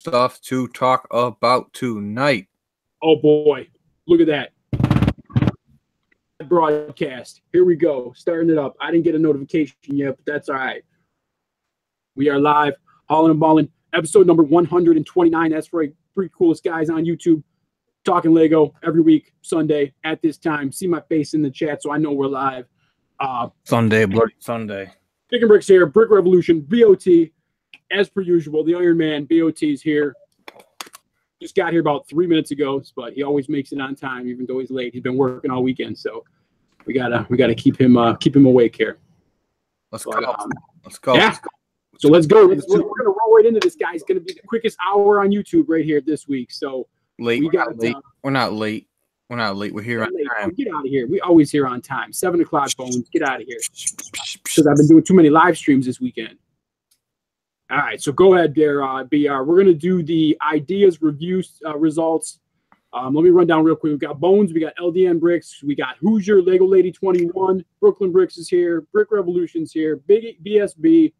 stuff to talk about tonight. Oh boy, look at that broadcast. Here we go, starting it up. I didn't get a notification yet, but that's all right. We are live, Hauling and Balling, episode number 129. That's right, three coolest guys on YouTube talking Lego every week, Sunday at this time. See my face in the chat, so I know we're live. Uh, Sunday, bloody Sunday. Pick and Bricks here, Brick Revolution, BOT, as per usual. The Iron Man, BOT is here. Just got here about three minutes ago, but he always makes it on time, even though he's late. He's been working all weekend, so we gotta we gotta keep him uh, keep him awake here. Let's But, go. um, Let's go. Yeah. So let's go. Let's, we're, we're gonna roll right into this guy. It's gonna be the quickest hour on YouTube right here this week. So Late. we We're got not late. uh, We're not late. We're not late. We're here on late. time. Get out of here. We always here on time. Seven o'clock bones. Get out of here. Because I've been doing too many live streams this weekend. All right, so go ahead there, uh, BR. We're gonna do the ideas reviews uh, results. Um, let me run down real quick. We've got Bones, we got LDN Bricks, we got Hoosier, Lego Lady 21, Brooklyn Bricks is here, Brick Revolution's here, Big BSB.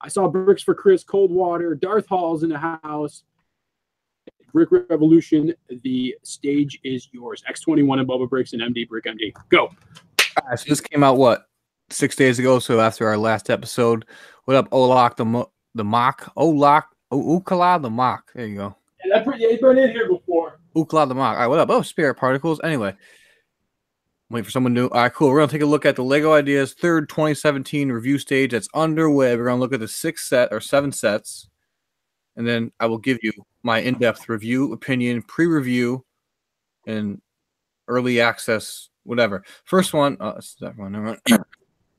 I saw Bricks for Chris, Coldwater, Darth Hall's in the house. Brick Revolution, the stage is yours. X21 and Bubba Bricks and MD Brick MD. Go. Right, so this came out what six days ago. So after our last episode, what up, Olak the mo- the mock, Olak, oh, oh Ukala the mock. There you go, Yeah, that yeah, been in here before. Ukala the mock. All right, what up? Oh, spirit particles. Anyway, wait for someone new. All right, cool. We're gonna take a look at the Lego Ideas third 2017 review stage that's underway. We're gonna look at the six set or seven sets, and then I will give you my in-depth review, opinion, pre-review, and early access, whatever. First one. Oh, this is that one.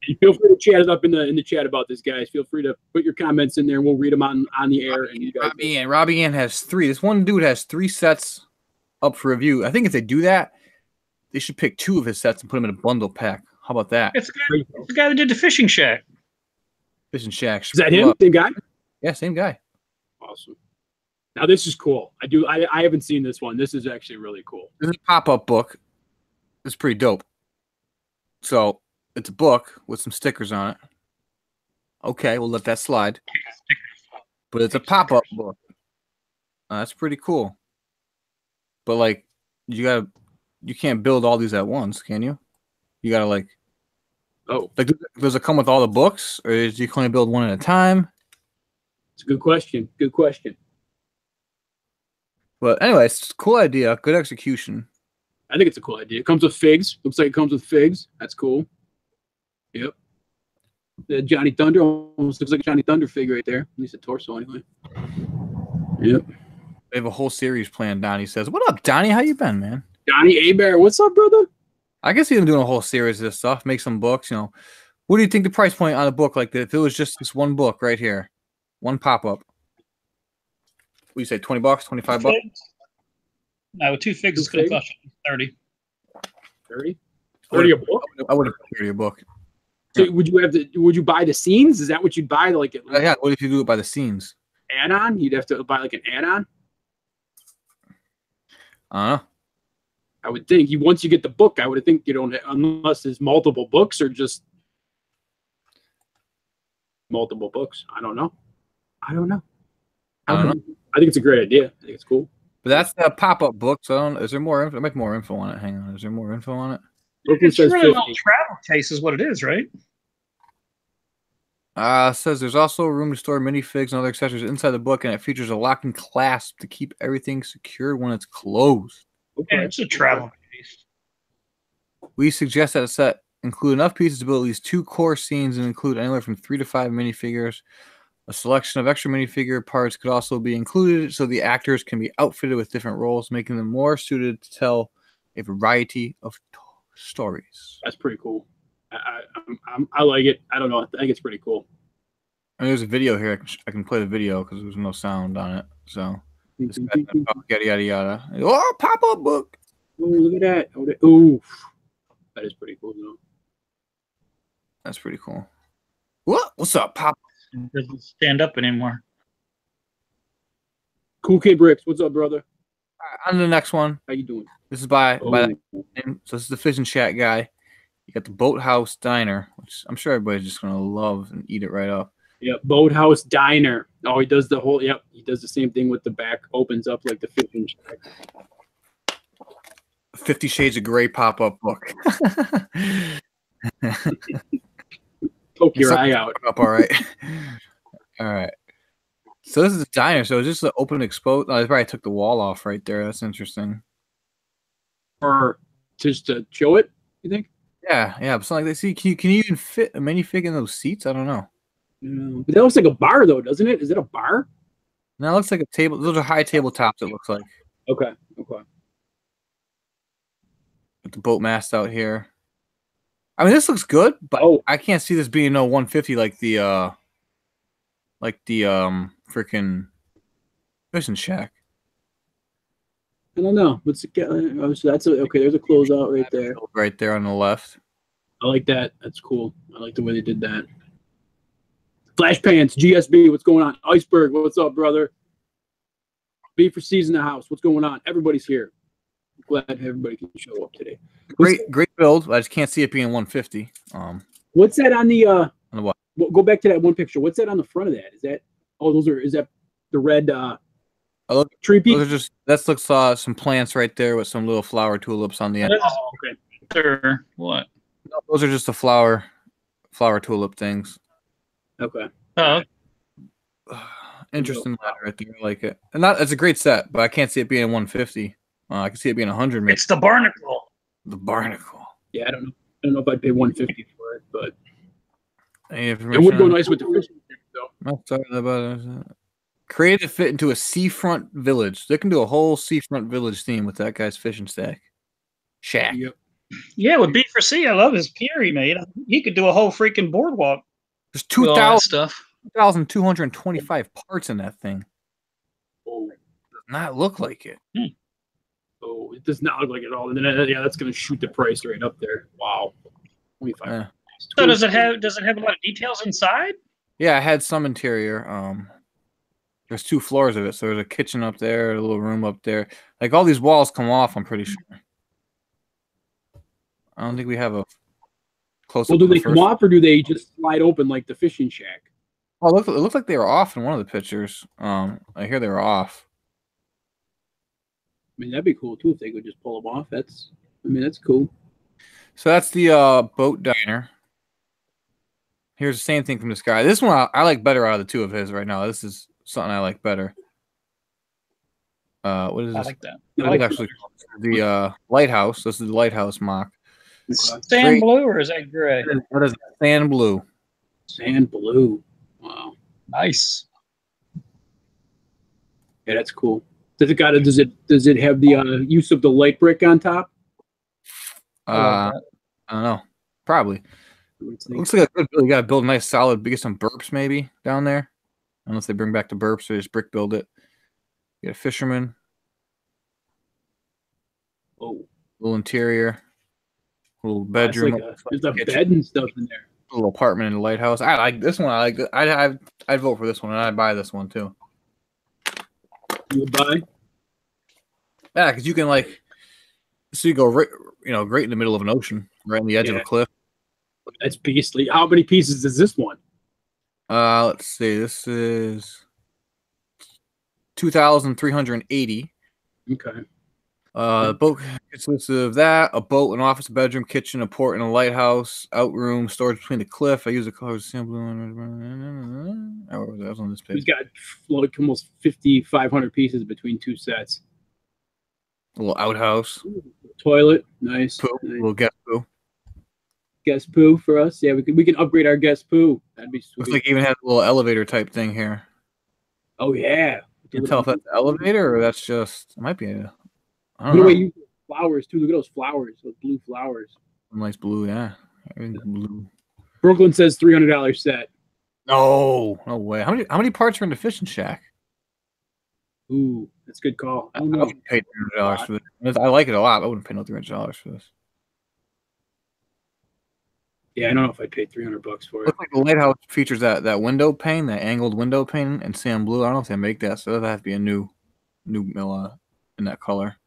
Never mind. And feel free to chat it up in the in the chat about this, guys. Feel free to put your comments in there, and we'll read them on on the air. And you guys, Robbie Ann. Robbie Ann has three. This one dude has three sets up for review. I think if they do that, they should pick two of his sets and put them in a bundle pack. How about that? It's the guy, it's the guy that did the fishing shack. Fishing and Shack. is that him? Same guy? Yeah, same guy. Awesome. Now this is cool. I do. I I haven't seen this one. This is actually really cool. This is a pop-up book. It's pretty dope. So it's a book with some stickers on it. Okay, we'll let that slide. But it's a pop-up book. Uh, that's pretty cool. But like, you gotta, you can't build all these at once, can you? You gotta like, Oh, like, does it come with all the books, or is you can only build one at a time? it's a good question. Good question. But anyway, it's a cool idea, good execution. I think it's a cool idea. It comes with figs. Looks like it comes with figs. That's cool. Yep. The Johnny Thunder almost looks like a Johnny Thunder figure right there. At least the torso, anyway. Yep. They have a whole series planned. Donnie says, "What up, Donnie? How you been, man?" Johnny Abear, what's up, brother? I can see them doing a whole series of this stuff, make some books. You know, what do you think the price point on a book like that? If it was just this one book right here, one pop up, what do you say, twenty bucks, twenty five bucks? No, with two figs, Two it's going to cost you 30. 30? 30 a book? I would have thirty a book. So would you have to would you buy the scenes? Is that what you'd buy like an Uh, yeah, what if you do it by the scenes? add-on? You'd have to buy like an add-on? I don't. I would think you once you get the book, I would think you don't unless there's multiple books or just multiple books. I don't know. I don't know. I don't I think it's a great idea. I think it's cool. But that's the pop up book. So I don't, is there more? Info? There might be more info on it. Hang on, is there more info on it? Brooklyn It's really a travel case, is what it is, right? Uh, says there's also room to store minifigs and other accessories inside the book, and it features a locking clasp to keep everything secured when it's closed. Yeah, it's a travel case. We suggest that a set include enough pieces to build at least two core scenes and include anywhere from three to five minifigures. A selection of extra minifigure parts could also be included so the actors can be outfitted with different roles, making them more suited to tell a variety of t- stories. That's pretty cool. I, I, I'm, I'm, like it. I don't know. I think it's pretty cool. And there's a video here. I can, I can play the video because there's no sound on it. So, this guy's yada, yada, yada. Oh, pop up book. Oh, look at that. Oh, that- ooh. that is pretty cool, though. That's pretty cool. What? What's up, Pop? It doesn't stand up anymore. Cool Kid Bricks. What's up, brother? Alright, on to the next one. How you doing? This is by, by Oh, name. So this is the fish and chat guy. You got the Boathouse Diner, which I'm sure everybody's just gonna love and eat it right up. yeah, Boathouse Diner. Oh, he does the whole. Yep, he does the same thing with the back. Opens up like the fifteen. Fifty Shades of Grey pop up book. Poke your eye out. up all right. all right. So this is a diner. So it's just an open exposed? Oh, they probably took the wall off right there. That's interesting. Or just to show it. You think? Yeah, yeah. Something like they See, can you can you even fit a minifig in those seats? I don't know. Yeah. But that looks like a bar, though, doesn't it? Is it a bar? No, it looks like a table. Those are high tabletops. It looks like Okay. Okay. with the boat mast out here. I mean, this looks good, but Oh, I can't see this being no 150 like the uh like the um freaking fishing shack. I don't know. What's the, oh, so that's a, okay. There's a closeout right there. Right there on the left. I like that. That's cool. I like the way they did that. Flash Pants, GSB, what's going on? Iceberg, what's up, brother? B for season the house. What's going on? Everybody's here. Glad everybody can show up today. What's, Great, great build. I just can't see it being 150. Um, what's that on the uh On the what? Go back to that one picture. What's that on the front of that? Is that oh those are is that the red uh Oh, look, tree peak? those are just that looks uh some plants right there with some little flower tulips on the end. Oh, okay. Or what? No, those are just the flower flower tulip things. Okay. Oh, Interesting ladder right there. I like it. And not it's a great set, but I can't see it being 150. Uh, I can see it being 100 maybe. it's the barnacle. The barnacle. Yeah, I don't know. I don't know if I'd pay 150 for it, but it would go nice with the fishing trip, though. Not sorry about it. Create to fit into a seafront village. They can do a whole seafront village theme with that guy's fishing stack. Shack. Yep. Yeah, with B for C, I love his pier he made. He could do a whole freaking boardwalk. There's with all 2,000 stuff. 2,225 parts in that thing. Oh, Does not look like it. oh, it does not look like it at all. And then uh, yeah, that's gonna shoot the price right up there. Wow. 25. Yeah. So does it have does it have a lot of details inside? Yeah, I had some interior. Um, there's two floors of it, so there's a kitchen up there, a little room up there. Like all these walls come off. I'm pretty sure. I don't think we have a close. Well, do of the they come off or do they just slide open like the fishing shack? Oh, it looked, it looked like they were off in one of the pictures. Um, I hear they were off. I mean, that'd be cool too if they could just pull them off. That's, I mean, that's cool. So that's the uh, boat diner. Here's the same thing from this guy. This one I, I like better out of the two of his right now. This is something I like better. Uh, what is I this? like that. I like actually the uh, lighthouse. This is the lighthouse mock. Sand Great. blue or is that gray? That is sand blue. Sand blue. Wow. Nice. Yeah, that's cool. Does it got a, does it does it have the uh, use of the light brick on top? Uh, I like that. I don't know. Probably. It's It like- looks like a good. You got to build a nice solid. Get some BURPs maybe down there. Unless they bring back the BURPs or just brick build it. You got a fisherman, oh, little interior, little bedroom, like a, there's a kitchen. bed and stuff in there. little apartment in the lighthouse. I like this one. I like. it. I'd I'd, I'd vote for this one, and I'd buy this one too. You would buy? Yeah, because you can like, so you go right, you know, right in the middle of an ocean, right on the edge of a cliff. That's beastly. How many pieces is this one? Uh, let's see. This is two thousand three hundred eighty. Okay. Uh, boat consists of that, a boat, an office, a bedroom, kitchen, a port, and a lighthouse, outroom, storage between the cliff. I use the colors sample. Where was on this He's page. got like almost 5,500 pieces between two sets. A little outhouse, Toilet, nice. poo, a nice. little guest poo. Guest poo for us. Yeah, we can we can upgrade our guest poo. That'd be sweet. Looks like even has a little elevator type thing here. oh yeah. You can tell if that's an elevator or that's just it might be a I don't the way know. you flowers too. Look at those flowers, those blue flowers. Nice blue, yeah. Blue. Brooklyn says three hundred dollars set. No, no way. How many how many parts are in the fishing shack? Ooh, that's a good call. I I don't know. wouldn't pay three hundred dollars for this. I like it a lot. I wouldn't pay no three hundred dollars for this. Yeah, I don't know if I'd pay three hundred bucks for it. Looks like the lighthouse features that that window pane, that angled window pane, and sand blue. I don't know if they make that, so that'd have to be a new new uh, in that color.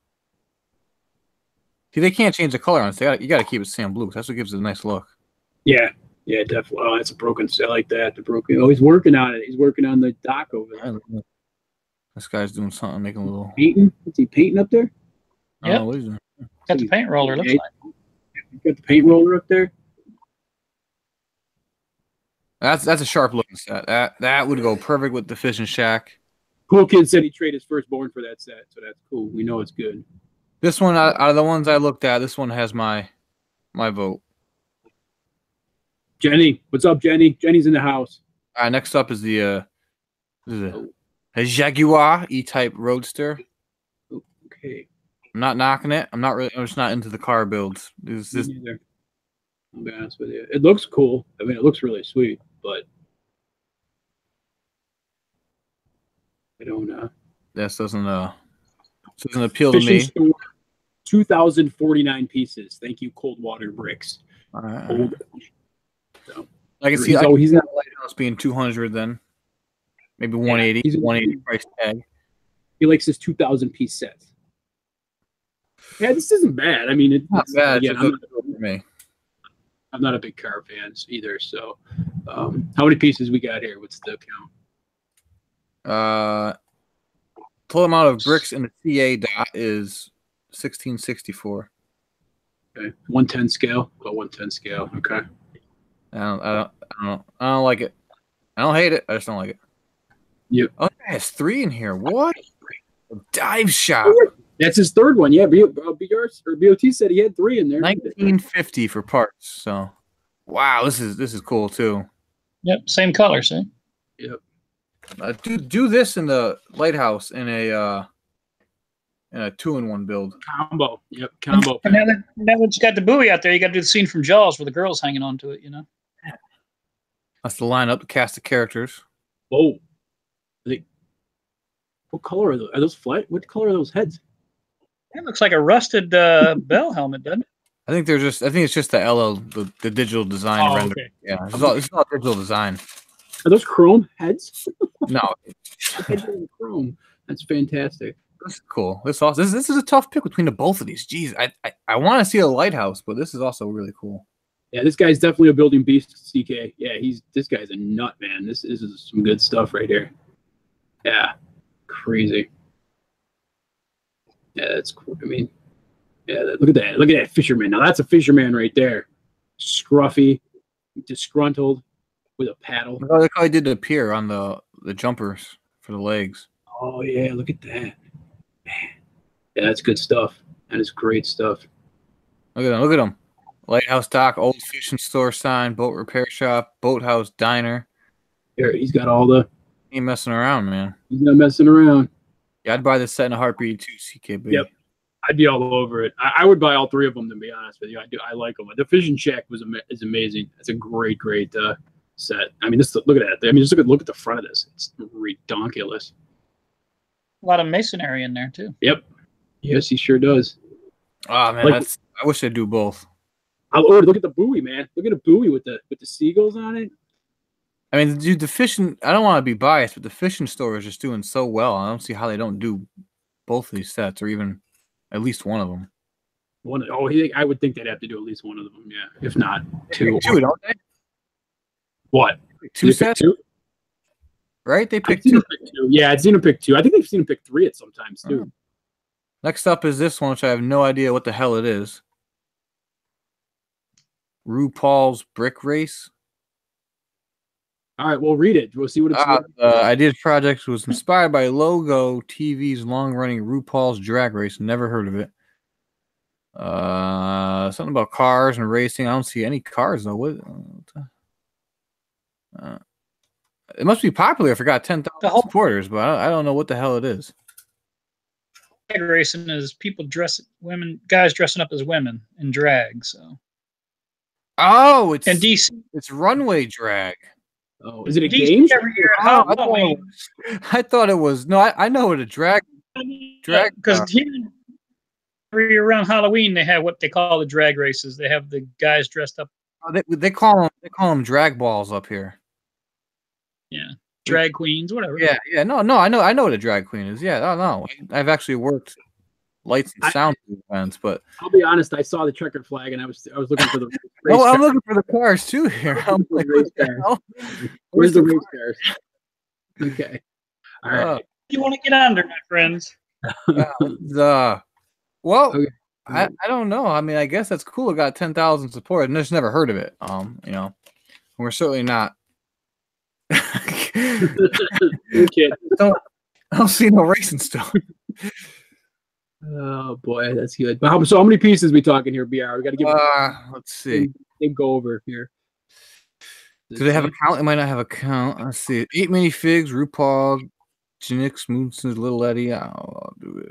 See, they can't change the color on it. They gotta, you got to keep it sand blue. 'cause That's what gives it a nice look. Yeah, Yeah, definitely. Oh, that's a broken. I like that. The broken. Oh, he's working on it. He's working on the dock over there. This guy's doing something, making a little. Painting. Is he painting up there? I don't know what he's doing. Got the paint roller. Looks Yeah. like. Got the paint roller up there. That's that's a sharp looking set. That that would go perfect with the fishing shack. Cool kid said he traded his firstborn for that set, so that's cool. We know it's good. This one out, of the ones I looked at, this one has my my vote. Jenny, what's up, Jenny? Jenny's in the house. All right, next up is the uh, is a, a Jaguar E-Type Roadster. Okay. I'm not knocking it. I'm not really. I'm just not into the car builds. Is neither. I'll be honest with you. It looks cool. I mean, it looks really sweet, but I don't uh this doesn't uh doesn't appeal to me. store, 2049 pieces. Thank you, cold water bricks. All right. Old. I can see. Oh, he's not lighthouse being 200 then, maybe 180. he's- 180 price tag. he likes his 2000 piece set. Yeah, this isn't bad. I mean, it's Not bad. Again, It's I'm, not, for me. I'm not a big car fan either. So, um, how many pieces we got here? What's the count? Uh, total amount of bricks in the CA dot is 1664. Okay, 110 scale. Oh, 110 scale. Okay. I don't, I don't, I don't, I don't like it. I don't hate it. I just don't like it. Yep. Oh, has three in here. What? Dive shop. That's his third one. Yeah, B- uh, BR or BOT said he had three in there. 1950 for parts. So, wow, this is this is cool too. Yep. Same color. See. Uh, do do this in the lighthouse in a uh in a two in one build. Combo. Yep, combo. And now that now that you got the buoy out there, you got to do the scene from Jaws where the girl's hanging on to it. You know. That's the lineup, the cast of characters. Whoa. Are they, what color are those? Are those flat? What color are those heads? That looks like a rusted uh, bell helmet, doesn't it? I think they're just. I think it's just the LL, the, the digital design Oh, render. okay. Yeah, it's all, it's all digital design. Are those chrome heads? No, Heads are in chrome. That's fantastic. That's cool. This also this, this is a tough pick between the both of these. Jeez, I I, I want to see a lighthouse, but this is also really cool. Yeah, this guy's definitely a building beast, CK. Yeah, he's this guy's a nut, man. This, this is some good stuff right here. Yeah, crazy. Yeah, that's cool. I mean, yeah, look at that. Look at that fisherman. Now that's a fisherman right there. Scruffy, disgruntled, with a paddle. Oh, look how he did the pier on the the jumpers for the legs. Oh yeah, look at that. Man. Yeah, that's good stuff. That is great stuff. Look at him. Look at him. Lighthouse dock, old fishing store sign, boat repair shop, boathouse diner. Here, he's got all the. He ain't messing around, man. He's not messing around. Yeah, I'd buy this set in a heartbeat too, CKB. Yep. I'd be all over it. I, I would buy all three of them to be honest with you. I do. I like them. The Fishing Shack was ama- is amazing. It's a great, great uh, set. I mean, this look at that. I mean, just look at look at the front of this. It's redonkulous. A lot of masonry in there too. Yep. Yes, he sure does. Oh man, Like- that's. I wish they'd do both. Oh, oh, look at the buoy, man. Look at the buoy with the with the seagulls on it. I mean, dude, the fishing. I don't want to be biased, but the fishing store is just doing so well. I don't see how they don't do both of these sets, or even at least one of them. One. Oh, he, I would think they'd have to do at least one of them. Yeah, if not two. Two, don't they? What? Two sets, Two? right? They picked two. pick two. Yeah, I've seen them pick two. I think they've seen them pick three at sometimes too. Oh. Next up is this one, which I have no idea what the hell it is. RuPaul's Brick Race. All right, we'll read it. We'll see what it's. Uh, the idea project was inspired by Logo TV's long-running RuPaul's Drag Race. Never heard of it. Uh, something about cars and racing. I don't see any cars though. What? what uh, it must be popular. I forgot ten The thousand whole- supporters, but I, I don't know what the hell it is. Drag racing is people dress women, guys dressing up as women in drag. So Oh, it's and DC, it's runway drag. Oh, is it a DC game? every year at Oh, I, thought it was, I thought it was no. I, I know what a drag. Drag because uh, car. every year around Halloween they have what they call the drag races. They have the guys dressed up, oh, They, they call them they call them drag balls up here. Yeah, drag queens, whatever. Yeah, yeah. No, no. I know I know what a drag queen is. Yeah, I know. I've actually worked lights and I- sound events, but I'll be honest. I saw the checkered flag, and I was I was looking for the. race oh, I'm looking for the cars too here. I'm like, Race what the car. hell? Where's the the race cars? Okay. All right. Uh, You want to get under, my friends? the well, Okay. I, I don't know. I mean, I guess that's cool. It got ten thousand support, and just never heard of it. Um, you know, we're certainly not. okay. don't I don't see no racing stuff. Oh boy, that's good. But how, so how many pieces we talking here, BR? We got to give Uh, let's see. They go over here. Do they have a count? It might not have a count. Let's see. Eight minifigs, RuPaul, Jinkx, Monsoon's Little Eddie. I'll do it.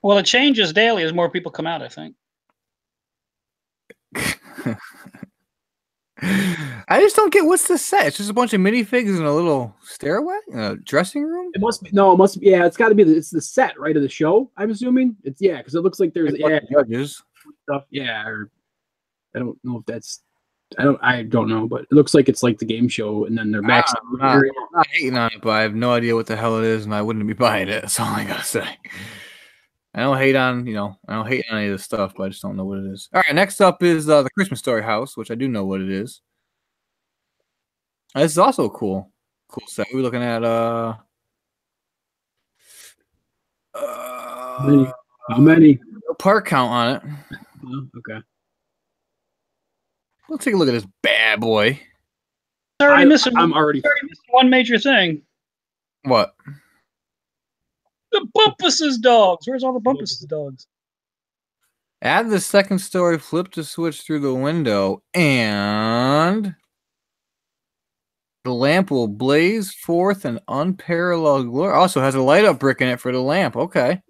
Well, it changes daily as more people come out. I think. I just don't get what's the set. It's just a bunch of minifigs in a little stairway, in a dressing room. It must be no. It must be. Yeah, it's got to be. The, it's the set right of the show. I'm assuming it's yeah, because it looks like there's like yeah judges. stuff. Yeah, or I don't know if that's. I don't. I don't know, but it looks like it's like the game show, and then they're ah, back. I'm I'm not hating on it, but I have no idea what the hell it is, and I wouldn't be buying it. That's all I gotta say. I don't hate on, you know, I don't hate on any of this stuff, but I just don't know what it is. All right, next up is uh, the Christmas Story House, which I do know what it is. This is also a cool, cool set. We're looking at uh, Many. uh How many? no part count on it. Oh, okay. Let's take a look at this bad boy. Sorry, I, missing. I'm already. already missing one major thing. What? The Bumpus's dogs. Where's all the Bumpus's dogs? Add the second story, flip the switch through the window, and the lamp will blaze forth an unparalleled glory. Also has a light up brick in it for the lamp. Okay.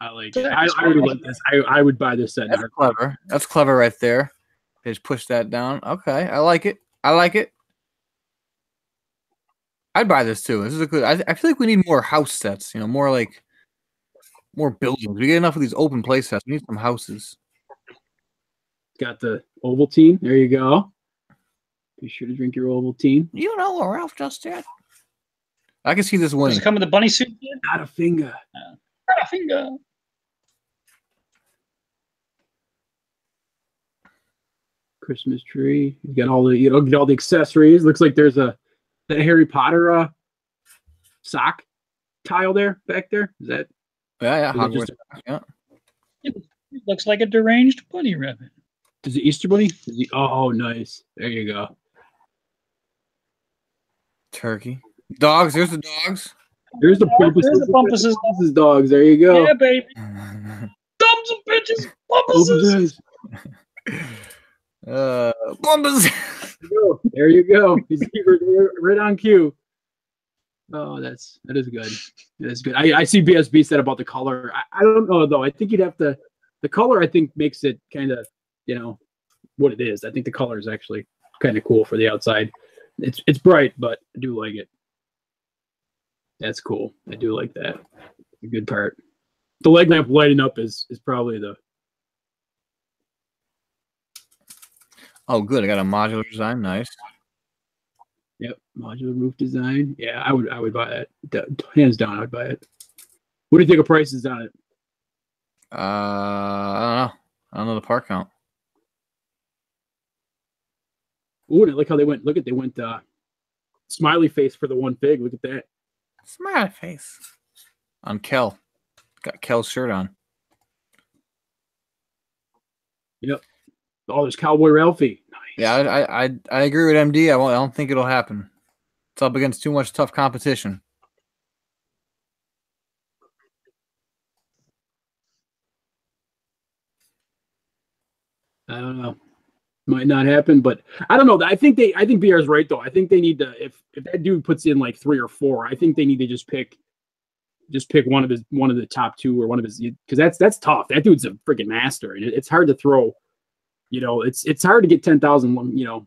I like it. I, I would like this. I, I would buy this set. That's clever. That's clever right there. They Just push that down. Okay. I like it. I like it. I'd buy this too. This is a good. I, I feel like we need more house sets. You know, more like more buildings. We get enough of these open play sets. We need some houses. Got the Ovaltine. There you go. Be sure to drink your Ovaltine. You know what Ralph just did. I can see this Does winning. it come with a bunny suit? kid? Not a finger. Not a finger. Christmas tree. You got all the you know get all the accessories. Looks like there's a that Harry Potter uh sock tile there back there. Is that Yeah, yeah. Hogwarts. just yeah. It looks like a deranged bunny rabbit. is it Easter bunny? Is it- oh nice. There you go. Turkey. Dogs. There's the dogs. There's the Yeah, Bumpuses. there's the Bumpuses. Bumpuses dogs. There you go. Yeah, baby. Thumbs and bitches. Bumpuses. Bumpuses. uh, Bumbas. There you go. There you go. He's right- on cue. Oh, that's that is good. That is good. I, I see BSB said about the color. I, I don't know though. I think you'd have to. The color I think makes it kind of you know what it is. I think the color is actually kind of cool for the outside. It's it's bright, but I do like it. That's cool. I do like that. A good part. The leg lamp lighting up is is probably the Oh, good. I got a modular design. Nice. Yep, modular roof design. Yeah, I would I would buy that. D- Hands down, I'd buy it. What do you think of prices on it? Uh, I don't know. I don't know the part count. Ooh, and I like how they went. Look at they went uh smiley face for the one fig. Look at that. Smiley face. On Kel. Got Kel's shirt on. Oh, there's Cowboy Ralphie. Nice. Yeah, I, I, I, agree with MD. I, won't, I don't think it'll happen. It's up against too much tough competition. I don't know. Might not happen, but I don't know. I think they. I think BR is right though. I think they need to. If if that dude puts in like three or four, I think they need to just pick, just pick one of his one of the top two or one of his because that's that's tough. That dude's a freaking master, and it, it's hard to throw. You know, it's it's hard to get ten thousand. You know,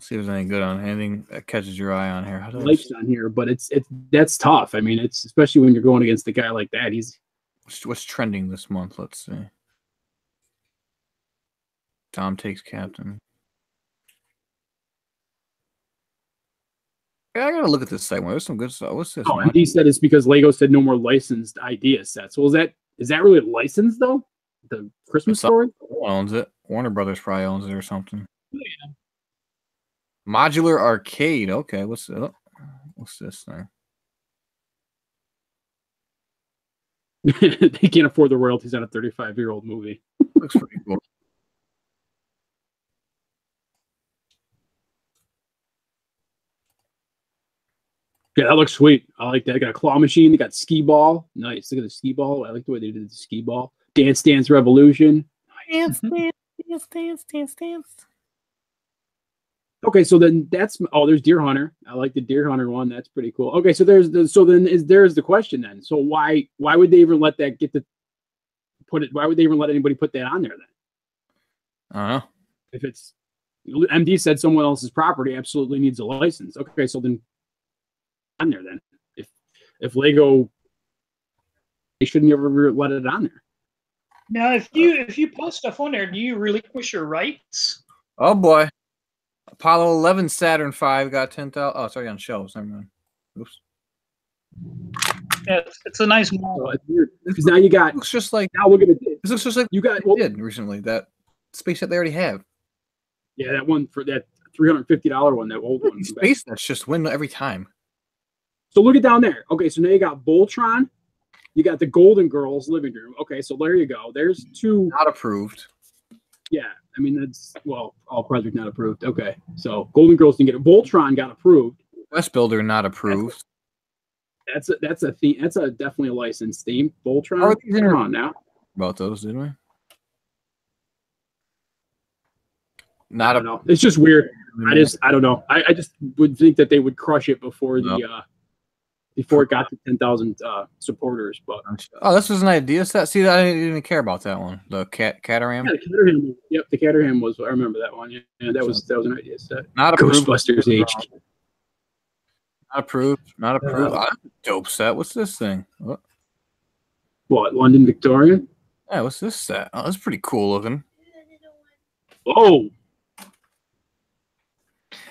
Let's see if there's any good on anything that catches your eye on here. How on here, but it's it's that's tough. I mean, it's especially when you're going against a guy like that. He's what's, trending this month? Let's see. Tom takes captain. Yeah, I gotta look at this site. There's some good stuff. What's this? Oh, one? MD said it's because Lego said no more licensed idea sets. Well, is that is that really licensed though? The Christmas It's story? Who owns it? Warner Brothers probably owns it or something. Oh, yeah. Modular arcade. Okay, what's oh, what's this thing? they can't afford the royalties on a 35 year old movie. Looks pretty cool. Yeah, that looks sweet. I like that. Got a claw machine. They got skee ball. Nice. Look at the skee ball. I like the way they did the skee ball. Dance Dance Revolution. Dance, Mhm. dance, dance, dance, dance, dance. Okay, so then that's oh, there's Deer Hunter. I like the Deer Hunter one. That's pretty cool. Okay, so there's the so then is there's the question then. So why why would they even let that get the put it? Why would they even let anybody put that on there then? I don't know. If it's MD said someone else's property absolutely needs a license. Okay, so then on there then. If if Lego they shouldn't ever let it on there. Now, if you if you post stuff on there, do you relinquish your rights? Oh boy. Apollo 11 Saturn 5 got 10,000. Oh, sorry, on shelves. Never mind. Oops. Yeah, it's, it's a nice model. Because now you got looks just like now look at it. this looks just like You got they well, did recently. That space that they already have. yeah, that one for that three hundred fifty dollar one, that old one. Space that's just win every time. So look at down there. Okay, so now you got Voltron. You got the Golden Girls living room. Okay, so there you go. There's two. Not approved. Yeah, I mean that's well, all project not approved. Okay, so Golden Girls didn't get it. Voltron got approved. West Builder not approved. That's a that's a theme. That's a definitely a licensed theme. Voltron. Are these Come on now. About those, didn't we? I Not don't a. know. It's just weird. I just I don't know. I, I just would think that they would crush it before the uh before it got to ten thousand uh supporters. But Oh, this was an idea set. See, I didn't even care about that one. The cat Caterham. yeah, the Caterham. Yep, the Caterham was. I remember that one. Yeah, yeah that was that was an idea set. Not approved. Ghostbusters HQ. Not approved. Not approved. Uh, dope set. What's this thing? What? What London Victorian? Yeah, what's this set? Oh, that's pretty cool looking. Oh,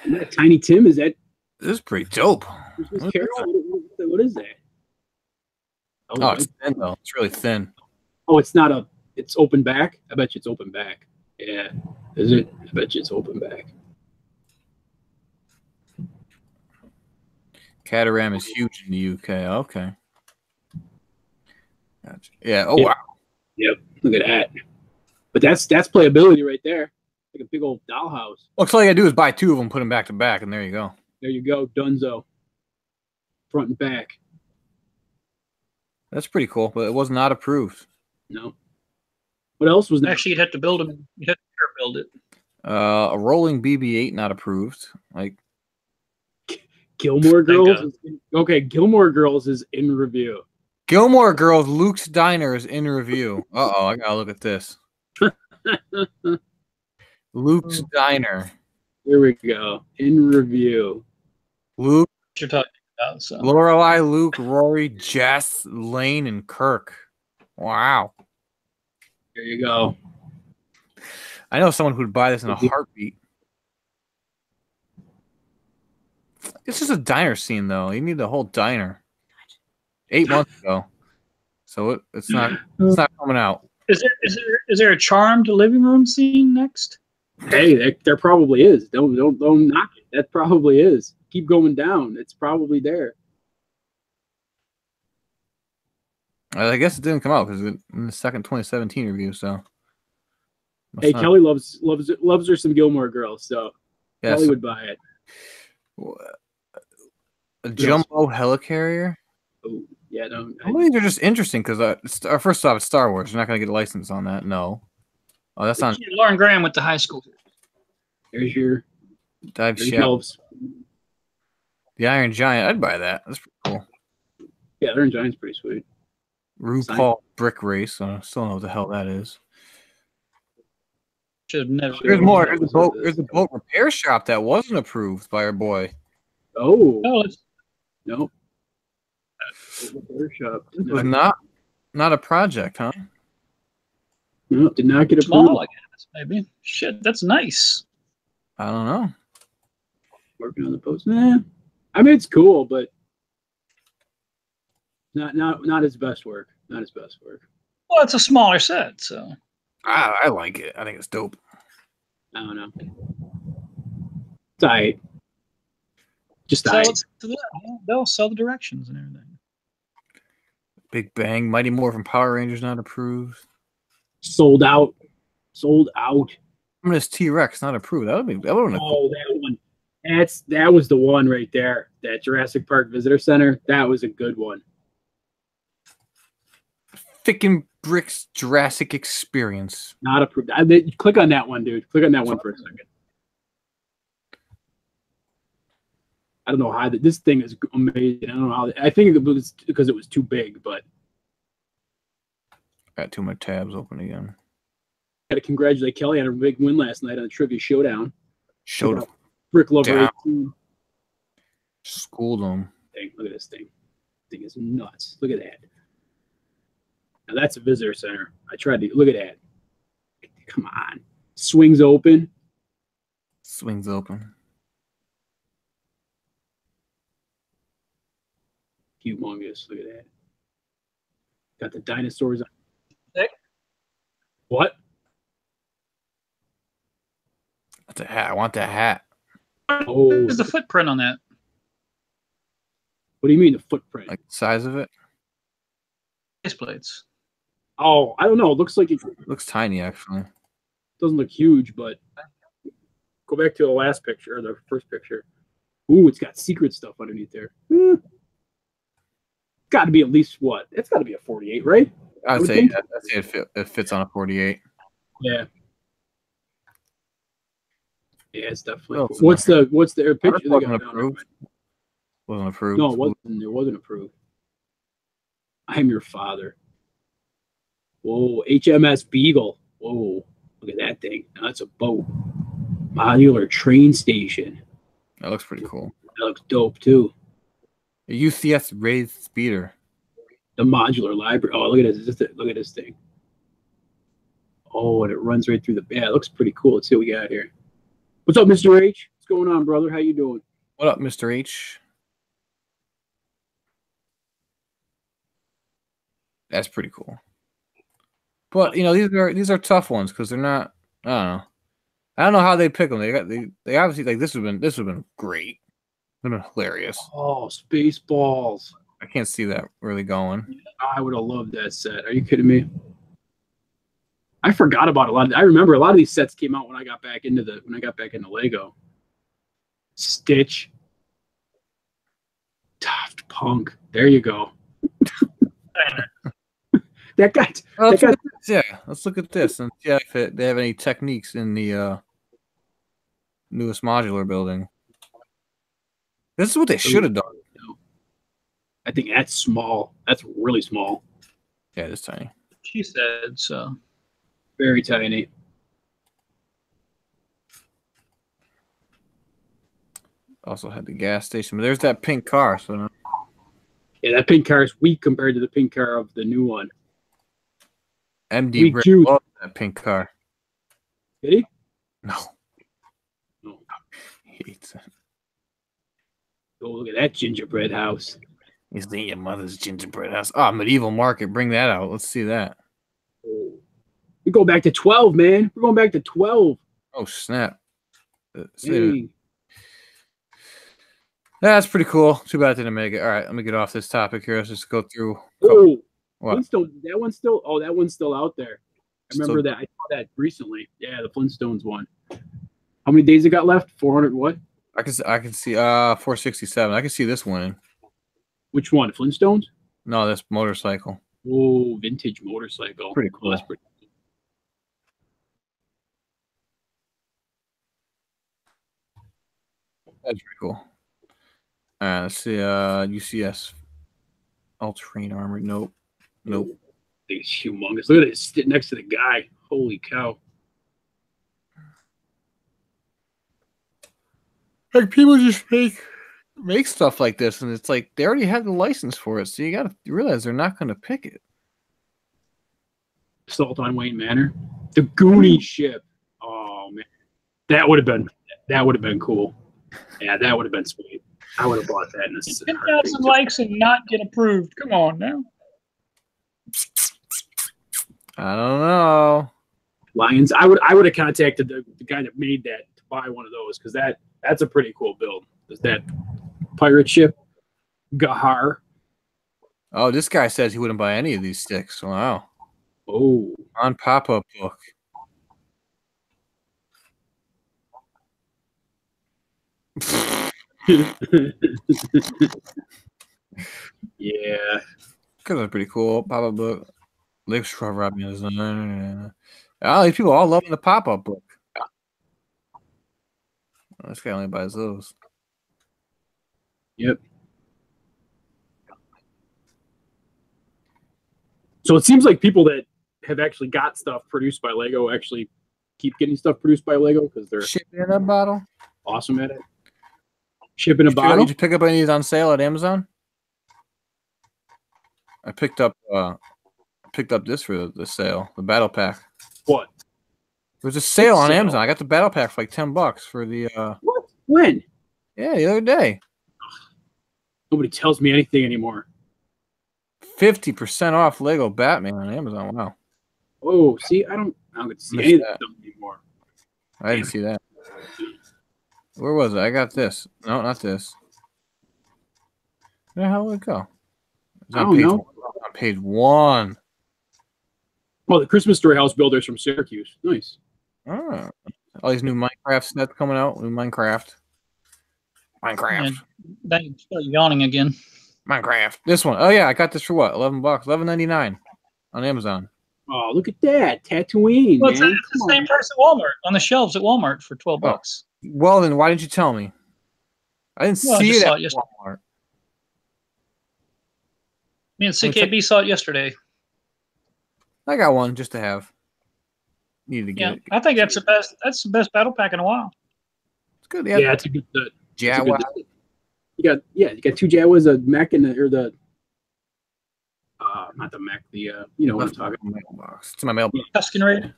Is that Tiny Tim is that This is pretty dope. Christmas What is Carol? What, is that? Oh, Oh, it's, thin though. It's really thin. oh, it's not a. It's open back. I bet you it's open back. Yeah, is it? I bet you it's open back. Caterham is huge in the UK. Okay. Gotcha. Yeah. Oh wow. Yep. Look at that. But that's that's playability right there. Like a big old dollhouse. Looks all you gotta do is buy two of them, put them back to back, and there you go. There you go, Dunzo. Front and back. That's pretty cool, but it was not approved. No. What else was? Actually, you'd have to build them. You'd have to build it. Uh, a rolling BB-8 not approved. Like Gilmore Girls. Is in, okay, Gilmore Girls is in review. Gilmore Girls, Luke's Diner is in review. Uh oh, I gotta look at this. Luke's Diner. Here we go. In review. Luke, What you're talking about. So Lorelai, Luke, Rory, Jess, Lane, and Kirk. Wow. Here you go. I know someone who'd buy this in a heartbeat. It's just a diner scene, though. You need the whole diner. Eight months ago, so it, it's not it's not coming out. is there is there is there a charmed living room scene next? Hey, there, there probably is. Don't don't don't knock it. That probably is. Keep going down. It's probably there. I guess it didn't come out because in the second 2017 review. So Must Hey, not- Kelly loves loves loves her some Gilmore Girls, so yes, Kelly would buy it. a jumbo helicarrier. Oh, yeah, no. Some of these are just interesting because uh, uh, first off, it's Star Wars. You're not gonna get a license on that. No. Oh, that's on Lauren Graham went to high school. There's your Dive there's Ship. shelves. The Iron Giant. I'd buy that. That's pretty cool. Yeah, Iron Giant's pretty sweet. RuPaul Brick Race. I still don't know what the hell that is. Should have never. There's more. There's a boat. There's a boat repair shop that wasn't approved by our boy. Oh no, it's no. Repair shop. It was not not a project, huh? No, did not get approved. small, I guess. Maybe. Shit, that's nice. I don't know. Working on the post. Nah. I mean, it's cool, but not not not his best work. Not his best work. Well, it's a smaller set, so I, I like it. I think it's dope. I don't know. It's all right. Just all sell right. it to them. Yeah, They'll sell the directions and everything. Big Bang, Mighty Morphin Power Rangers not approved. sold out. Sold out. I'm this T Rex not approved. That would be that would have Oh, that one. That's that was the one right there. That Jurassic Park Visitor Center. That was a good one. Fickin' Bricks Jurassic Experience. Not approved. I, they- click on that one, dude. Click on that one for a second. I don't know how that, this thing is amazing. I don't know how. I think it was because it was too big, but Got too more tabs open again. got to congratulate Kelly on her big win last night on the Trivia Showdown. Up. Brick Lover Damn. 18 Schooled them. thing. Look at this thing. thing is nuts. Look at that. Now that's a visitor center. I tried to look at that. Come on. Swings open. Swings open. Humongous. Look at that. Got the dinosaurs on. Sick. What? That's a hat. I want that hat. Oh, There's the footprint on that. what do you mean the footprint? Like the size of it. Face plates. oh, I don't know. It looks like it Looks tiny actually. doesn't look huge, but go back to the last picture or the first picture. Ooh, it's got secret stuff underneath there. Hmm. Got to be at least what? It's got to be a 48, right? I'd would say think- I'd say it, fit, it fits on a 48. Yeah. Yeah, it's definitely. Well, cool. What's the what's the picture? Ours they wasn't got approved. Wasn't approved. No, it wasn't. It wasn't approved. I'm your father. Whoa, HMS Beagle. Whoa, look at that thing. Now that's a boat. Modular train station. That looks pretty cool. That looks dope too. A UCS Rey's speeder. The modular library. Oh, look at this. This Look at this thing. Oh, and it runs right through the. Yeah, it looks pretty cool. Let's see what we got here. What's up, Mr. H? What's going on, brother? How you doing? What up, Mr. H? That's pretty cool. But you know these are these are tough ones because they're not. I don't know. I don't know how they pick them. They got they, they obviously like this would have been this would have been great. Would been hilarious. Oh, Spaceballs. I can't see that really going. I would have loved that set. Are you kidding me? I forgot about a lot. Of, I remember a lot of these sets came out when I got back into the when I got back into Lego. Stitch, Daft Punk. There you go. That guy. Well, let's That look. Yeah, let's look at this and see if it, they have any techniques in the uh, newest modular building. This is what they should have done. I think that's small. That's really small. Yeah, it's tiny. She said so. Very tiny. Also had the gas station, but there's that pink car. So no- Yeah, that pink car is weak compared to the pink car of the new one. MD Weak Brick juice. loves that pink car. Did he? No, No. he hates it. Oh, look at that gingerbread house. He's in your mother's gingerbread house. Oh, medieval market. Bring that out. Let's see that. Oh. We go back to 12, man. We're going back to 12. Oh snap! Uh, save it. Dang. That's pretty cool. Too bad it didn't make it. All right, let me get off this topic here. Let's just go through. Oh. That one's still. Oh, that one's still out there. I Still- remember that. I saw that recently. Yeah, the Flintstones one. How many days it got left? 400 what? I can I can see uh 467. I can see this one. Which one? Flintstones? No, that's motorcycle. Oh, vintage motorcycle. Pretty Oh, cool. that's pretty That's pretty cool. All right, let's see. Uh, UCS all terrain armor. Nope. Nope. It's humongous. Look at it sitting next to the guy. Holy cow. Like people just make make stuff like this, and it's like they already have the license for it, so you gotta realize they're not gonna pick it. Assault on Wayne Manor. The Goonie ship. Oh man. That would have been that would have been cool. Yeah, that would have been sweet. I would have bought that in a s- 10,000 likes and not get approved. Come on now. I don't know. Lions. I would I would have contacted the, the guy that made that to buy one of those because that that's a pretty cool build. Is that pirate ship Gahar? Oh, this guy says he wouldn't buy any of these sticks. Wow. Oh, On pop up book. Yeah. Because that's pretty cool. Pop up book. Lake Shrub Robin. Oh, these people all loving the pop up book. Oh, this guy only buys those. Yep. So it seems like people that have actually got stuff produced by Lego actually keep getting stuff produced by Lego because they're Ship in a bottle. awesome at it. Ship in a Did you- Did you pick up any of these on sale at Amazon? I picked up uh picked up this for the, the sale, the battle pack. What? There was a sale on Sale? Amazon. I got the battle pack for like ten bucks for the uh What? When? yeah, the other day. Nobody tells me anything anymore. Fifty percent off Lego Batman on Amazon. Wow. Oh, see, I don't, I don't get to see Missed any of that. that anymore. I didn't see that. Where was it? I got this. No, not this. Where the hell did it go? It's I on don't page know. one. On page one. Oh, the Christmas Story House builders from Syracuse. Nice. Ah. All these new Minecraft sets coming out. New Minecraft. Minecraft. And then you start yawning again. Minecraft. This one. Oh yeah, I got this for what? Eleven bucks. Eleven ninety nine on Amazon. Oh, look at that. Tatooine, Well, it's, man. it's the Come same on. price at Walmart on the shelves at Walmart for 12 Oh. bucks. Well then, why didn't you tell me? I didn't Well, I see just it saw at it yesterday. Walmart. Me and check- CKB saw it yesterday. I got one just to have. Need to get Yeah, it. I think that's the best. That's the best battle pack in a while. It's good. Yeah, Yeah. it's a good set. Jawa. You got yeah, you got two Jawas, a mech, and the, or the uh, not the mech, the uh, you know what I'm talking. about. Mailbox. It's in my mailbox. Tusken Raider.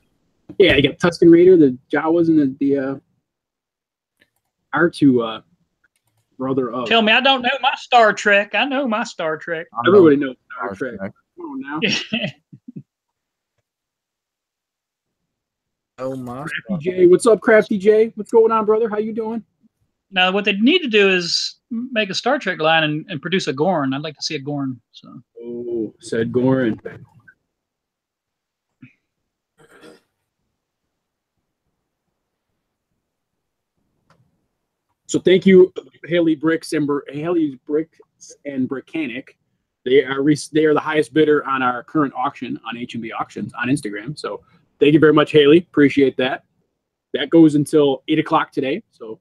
Yeah, you got Tusken Raider, the Jawas, and the the uh, R2 uh, brother of. Tell me, I don't know my Star Trek. I know my Star Trek. Everybody knows Star Star Trek. Trek. Come on now. Oh my. Crafty J, what's up, Crafty J? What's going on, brother? How you doing? now, what they need to do is make a Star Trek line and, and produce a Gorn. I'd like to see a Gorn. So Oh, said Goran. So thank you, Haley Bricks and Br- Haley Bricks and Brickanic. They are re- they are the highest bidder on our current auction on HMB Auctions on Instagram. So thank you very much, Haley. Appreciate that. That goes until eight o'clock today. So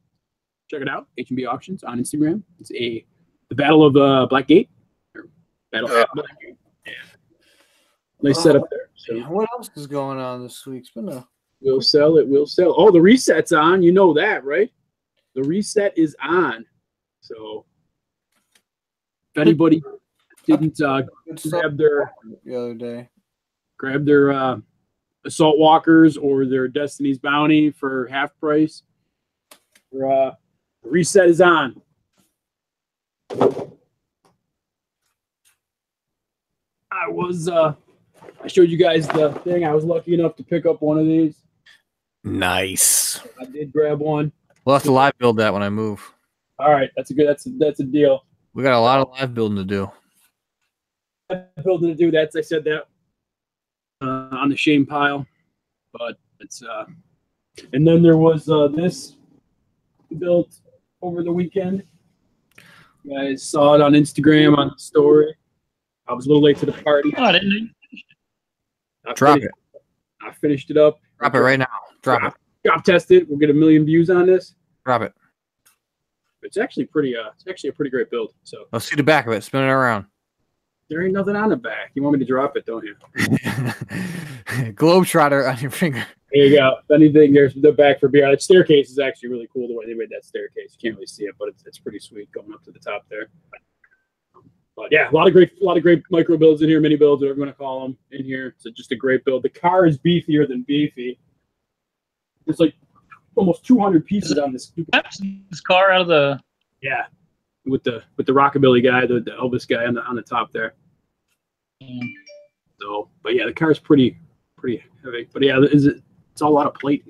check it out. HMB Auctions on Instagram. It's a the Battle of uh, Blackgate. Or Battle Yeah. of Blackgate. Yeah. Nice setup there. So What else is going on this week? It's been a we'll sell it. We'll sell. Oh, the reset's on. You know that, right? The reset is on. So if anybody didn't uh, grab their the other day. grab their uh, assault walkers or their Destiny's Bounty for half price, or, uh, the reset is on. I was uh, I showed you guys the thing. I was lucky enough to pick up one of these. Nice. I did grab one. We'll have to live build that when I move. All right, that's a good. That's a, that's a deal. We got a lot of live building to do. Building to do That's I said that uh, on the shame pile, but it's uh, and then there was uh, this built over the weekend. You guys saw it on Instagram on the story. I was a little late to the party. oh, I didn't. I Drop finished, I finished it up. Drop it right now. Drop it. Drop test it. We'll get a million views on this. Drop it. It's actually pretty. Uh, it's actually a pretty great build. So Let's see the back of it. Spin it around. there ain't nothing on the back. You want me to drop it, don't you? Globetrotter on your finger. There you go. If anything, there's the back for beer. That staircase is actually really cool the way they made that staircase. You can't really see it, but it's, it's pretty sweet going up to the top there. But yeah, a lot of great, a lot of great micro builds in here, mini builds, whatever you want to call them, in here. It's just a great build. The car is beefier than beefy. There's like almost 200 pieces on this. This car out of the Yeah, with the with the rockabilly guy, the, the Elvis guy on the on the top there. Yeah. So, but yeah, the car's pretty pretty heavy. But yeah, is it? It's all a lot of plate.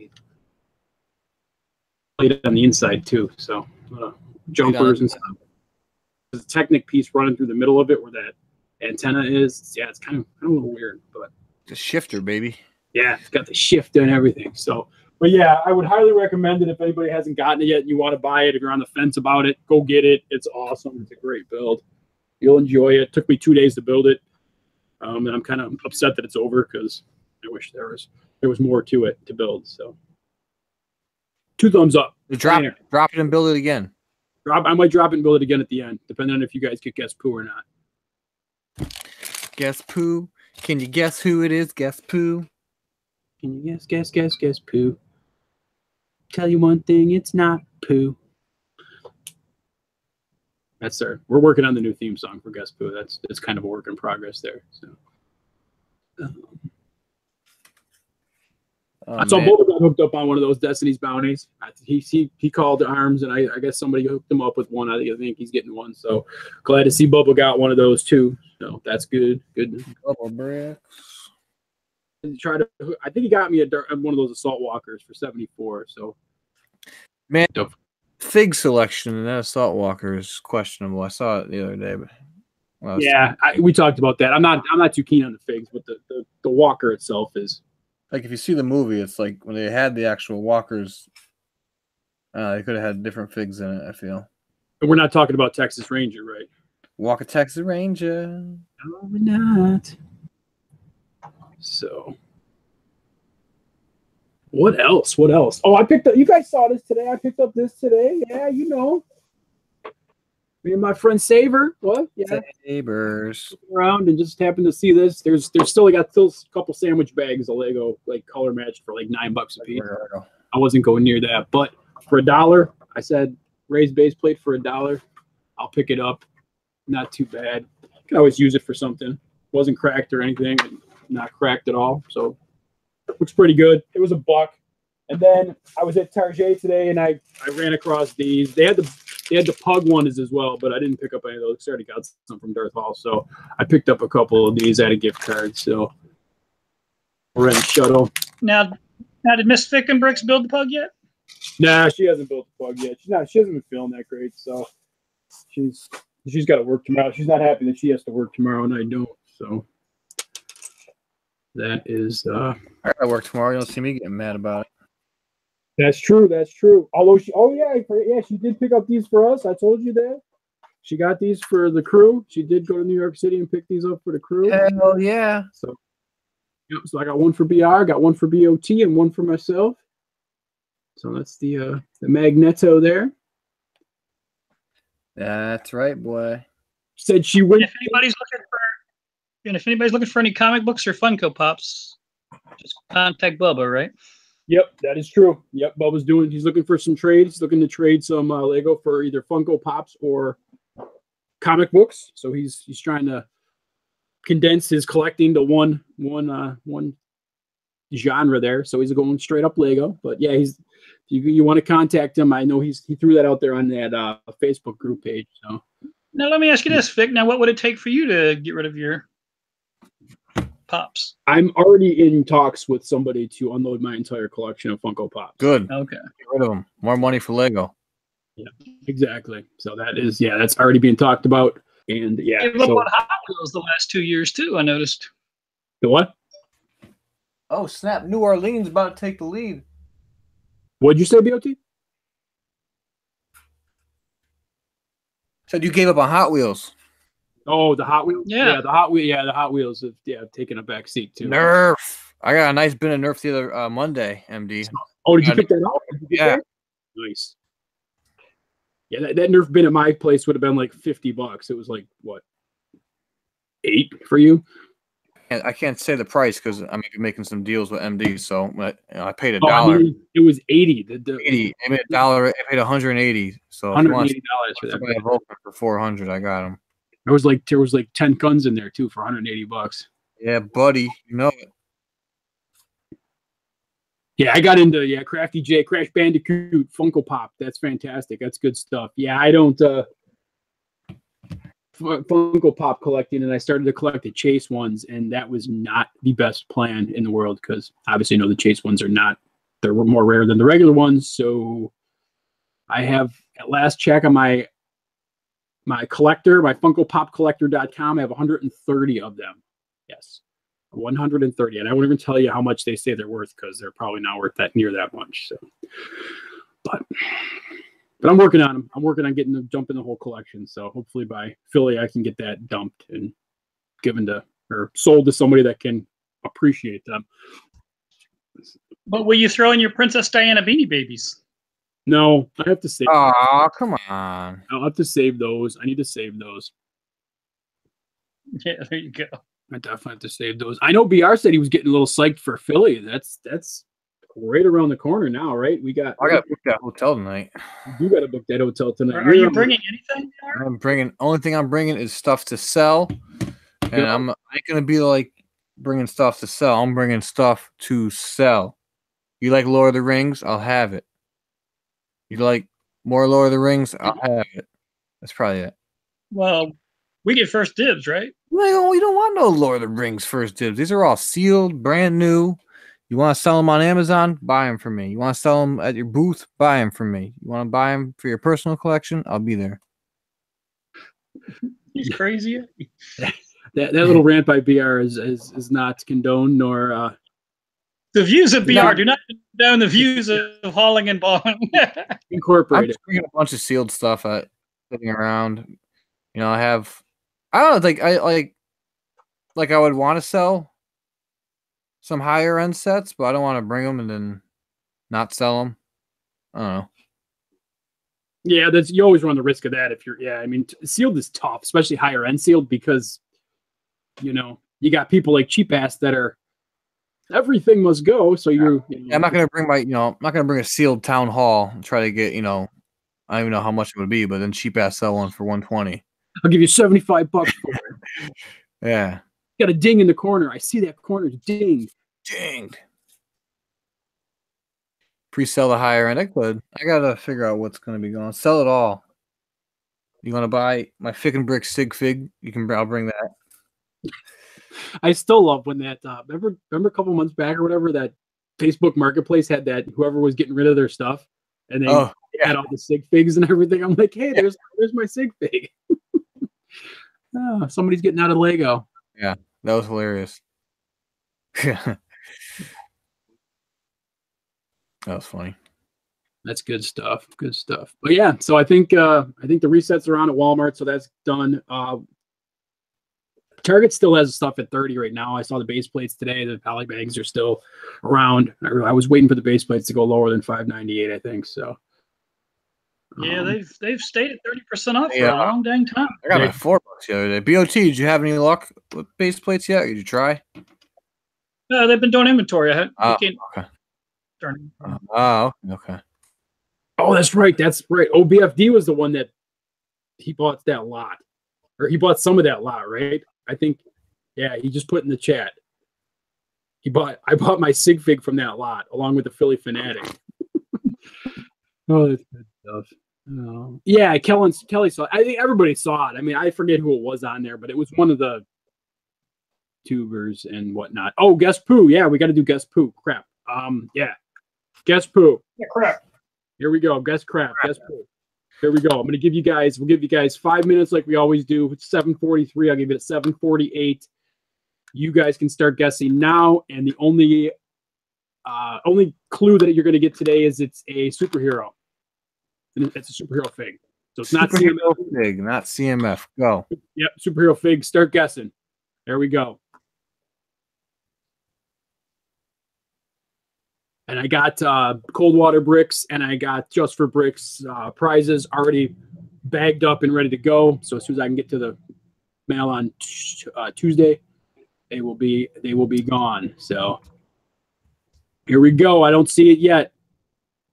Plate on the inside too. So uh, jumpers and stuff. There's a Technic piece running through the middle of it where that antenna is. Yeah, it's kind of kind of a little weird, but The shifter, baby. yeah, it's got the shift and everything. So, but yeah, I would highly recommend it if anybody hasn't gotten it yet and you want to buy it. If you're on the fence about it, go get it. It's awesome. It's a great build. You'll enjoy it. took me two days to build it, um, and I'm kind of upset that it's over because I wish there was there was more to it to build. So, two thumbs up. Drop, Trainer. drop it and build it again. Drop. I might drop it and build it again at the end, depending on if you guys get guess poo or not. Guess poo. Can you guess who it is? Guess poo. Can you guess, guess, guess, guess poo? Tell you one thing, it's not poo. That's there. We're working on the new theme song for Guess Poo. That's it's kind of a work in progress there. So um, Oh, I saw man. Boba got hooked up on one of those Destiny's bounties. I, he, he he called to arms, and I, I guess somebody hooked him up with one. I think he's getting one. So glad to see Bubba got one of those too. So that's good. Good. Couple bricks. Try to. I think he got me a dirt, one of those assault walkers for seventy four. So man Fig selection and that assault walker is questionable. I saw it the other day, but well, it's- Yeah, I, we talked about that. I'm not I'm not too keen on the figs, but the, the, the walker itself is like if you see the movie, it's like when they had the actual walkers, uh, they could have had different figs in it. I feel. and we're not talking about Texas Ranger, right? Walker Texas Ranger. No, we're not. So what else? What else? Oh, I picked up you guys saw this today. I picked up this today. Yeah, you know. Me and my friend Saver. What? Yeah. Sabers. around and just happened to see this. There's there's still I got still a couple sandwich bags of Lego like color matched for like nine bucks a piece. I wasn't going near that, but for a dollar, I said raised base plate for a dollar. I'll pick it up. Not too bad. Can always use it for something. Wasn't cracked or anything. Not cracked at all. So looks pretty good. It was a buck. And then I was at Target today and I, I ran across these. They had the they had the pug ones as well, but I didn't pick up any of those. I already got some from Darth Hall. So I picked up a couple of these at a gift card. So we're in the shuttle. Now, now did Miss Fick and Bricks build the pug yet? Nah, she hasn't built the pug yet. She's not. She hasn't been feeling that great, so she's she's got to work tomorrow. She's not happy that she has to work tomorrow, and I don't. So that is uh I gotta work tomorrow. You don't see me getting mad about it. that's true. That's true. Although she, oh yeah, yeah, she did pick up these for us. I told you that. She got these for the crew. She did go to New York City and pick these up for the crew. Hell yeah. So, yep, so I got one for BR, got one for BOT, and one for myself. So that's the uh the Magneto there. That's right, boy. Said she And went. if anybody's looking for, and if anybody's looking for any comic books or Funko Pops, just contact Bubba, right? Yep, that is true. Yep, Bubba's doing. He's looking for some trades. He's looking to trade some uh, Lego for either Funko Pops or comic books. So he's he's trying to condense his collecting to one one uh one genre there. So he's going straight up Lego. But yeah, he's you you want to contact him. I know he's he threw that out there on that uh Facebook group page. So Now let me ask you this, Vic. Now, what would it take for you to get rid of your pops? I'm already in talks with somebody to unload my entire collection of Funko Pops. Good. Okay. Get rid of them. More money for Lego. Yeah, exactly. So that is yeah, that's already being talked about. And yeah, Gave up so on Hot Wheels the last two years too. I noticed. the what? Oh snap! New Orleans about to take the lead. What'd you say, BOT? Said you gave up on Hot Wheels. Oh, the Hot Wheels. Yeah. the Hot Wheel. Yeah, the Hot Wheels have yeah taken a back seat too. Nerf. I got a nice bin of Nerf the other uh, Monday. MD. Oh, did you pick that up? Did you get Yeah. that? Nice. Yeah, that, that Nerf bin at my place would have been like fifty bucks. It was like what eight for you? And I can't say the price because I'm making some deals with MD. So but, you know, I paid a Oh, I dollar. mean, it was eighty. The, the eighty. I made a dollar. I paid 180. So if you hundred want eighty dollars for that. somebody bin. have open for 400, I got them. There was like there was like ten guns in there too for hundred eighty bucks. Yeah, buddy. You know it. Yeah, I got into yeah, Crafty J, Crash Bandicoot, Funko Pop. That's fantastic. That's good stuff. Yeah, I don't uh Funko Pop collecting, and I started to collect the Chase ones, and that was not the best plan in the world because obviously, you know, the Chase ones are not they're more rare than the regular ones. So I have at last check on my my collector, my Funko Pop Collector.com. I have 130 of them. Yes, 130, and I won't even tell you how much they say they're worth because they're probably not worth that near that much. So, but but I'm working on them. I'm working on getting them dumping the whole collection. So hopefully by Philly, I can get that dumped and given to or sold to somebody that can appreciate them. But will you throw in your Princess Diana beanie babies? No, I have to save. Oh, come on. I'll have to save those. I need to save those. Yeah, there you go. I definitely have to save those. I know BR said he was getting a little psyched for Philly. That's that's right around the corner now, right? We got. I got to book that hotel tonight. You got to book that hotel tonight. Are, are you bringing anything? Aaron? I'm bringing. Only thing I'm bringing is stuff to sell, and Yeah. I'm I ain't gonna be like bringing stuff to sell. I'm bringing stuff to sell. You like Lord of the Rings? I'll have it. You like more Lord of the Rings? I'll have it. That's probably it. Well, we get first dibs, right? Well, we don't want no Lord of the Rings first dibs. These are all sealed, brand new. You want to sell them on Amazon? Buy them from me. You want to sell them at your booth? Buy them from me. You want to buy them for your personal collection? I'll be there. He's crazy. that, that little rant by BR is is, is not condoned nor uh, The views of BR No. do not condone the views of hauling and balling. I'm incorporated. just bringing a bunch of sealed stuff uh, sitting around. You know, I have. I don't know, like I like, like I would want to sell some higher end sets, but I don't want to bring them and then not sell them. I don't know. Yeah, that's you always run the risk of that if you're. Yeah, I mean, sealed is tough, especially higher end sealed because, you know, you got people like cheap ass that are everything must go. So you're. you know, I'm not gonna bring my, you know, I'm not gonna bring a sealed town hall and try to get, you know, I don't even know how much it would be, but then cheap ass sell one for 120. I'll give you seventy five bucks for it. Yeah, got a ding in the corner. I see that corner ding. dinged. Pre-sell the higher end. I could. I gotta figure out what's gonna be going. Sell it all. You want to buy my Fick and Brick Sig Fig? You can. I'll bring that. I still love when that. Uh, remember, remember a couple months back or whatever that Facebook Marketplace had that whoever was getting rid of their stuff and they Oh, had all the sig figs and everything. I'm like, hey, there's there's my sig fig. oh, somebody's getting out of Lego. Yeah, that was hilarious. that was funny. That's good stuff. Good stuff. But yeah, so I think uh I think the resets are on at Walmart, so that's done. Uh Target still has stuff at 30 right now. I saw the base plates today. The poly bags are still around. I I was waiting for the base plates to go lower than 598, I think. So yeah, um, they've they've stayed at thirty percent off for a long dang time. I got Yeah. my four bucks the other day. BOT, did you have any luck with base plates yet? Did you try? No, they've been doing inventory. I had- Oh, can't okay. turn- Oh, okay. Oh, that's right. That's right. OBFD was the one that he bought that lot, or he bought some of that lot, right? I think. Yeah, he just put in the chat. He bought. I bought my sig fig from that lot along with the Phillie Phanatic. oh, that's good stuff. Oh. Yeah, Kellen Kelly saw. I think everybody saw it. I mean, I forget who it was on there, but it was one of the tubers and whatnot. Oh, guess poo. Yeah, we got to do guess poo. Crap. Um, yeah, guess poo. Yeah, crap. Here we go. Guess crap. Guess poo. Here we go. I'm gonna give you guys. We'll give you guys five minutes like we always do. It's 7:43. I'll give it at 7:48. You guys can start guessing now. And the only uh, only clue that you're gonna get today is it's a superhero. And It's a superhero fig. So it's not CMF. Fig, not CMF. Go. Yep, superhero fig. Start guessing. There we go. And I got uh, cold water bricks and I got just for bricks uh, prizes already bagged up and ready to go. So as soon as I can get to the mail on t- uh, Tuesday, they will be they will be gone. So here we go. I don't see it yet.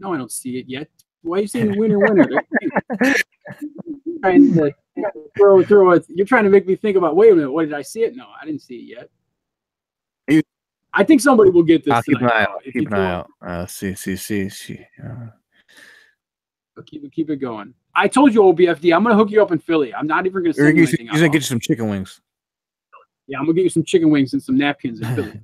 No, I don't see it yet. Why are you saying winner, winner? trying to throw throw it. You're trying to make me think about. Wait a minute. What did I see it? No, I didn't see it yet. I think somebody will get this. I'll keep an eye out. If Keep an eye out. Uh, see, see, see, see. Uh, Keep it keep it going. I told you, OBFD, I'm gonna hook you up in Philly. I'm not even gonna send you gonna, get, anything. you- he's gonna get you some chicken wings. Yeah, I'm gonna get you some chicken wings and some napkins in Philly.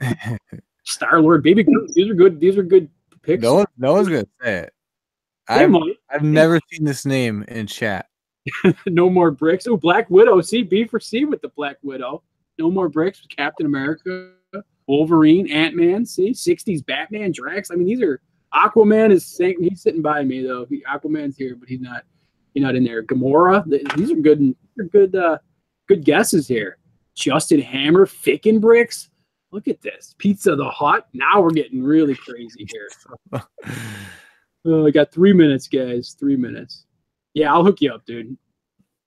Star Lord, baby, these are good. These are good picks. no one, no one's gonna say it. They I've. I've never seen this name in chat. no more bricks. Oh, Black Widow. See, B for C with the Black Widow. No more bricks. With Captain America, Wolverine, Ant Man. See, 60s Batman, Drax. I mean, these are Aquaman is saying he's sitting by me though. He, Aquaman's here, but he's not. He's not in there. Gamora. These are good. These are good. Uh, good guesses here. Justin Hammer, Ficken bricks. Look at this. Pizza the Hut. Now we're getting really crazy here. Oh, I got three minutes, guys. Three minutes. Yeah, I'll hook you up, dude.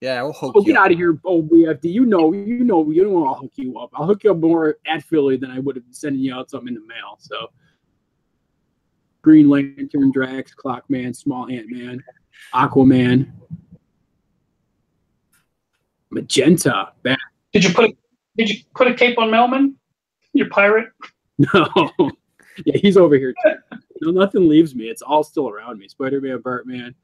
Yeah, we'll hook Oh, you get up. out of here, oh, OBFD. You know, you know, you don't want to hook you up. I'll hook you up more at Philly than I would have sending you out something in the mail. So, Green Lantern, Drax, Clockman, Small Ant Man, Aquaman, Magenta. Bat- Did you put did you put a cape on Melman? Your pirate? no, yeah, he's over here. Too. No, nothing leaves me. It's all still around me. Spider Man, Bartman,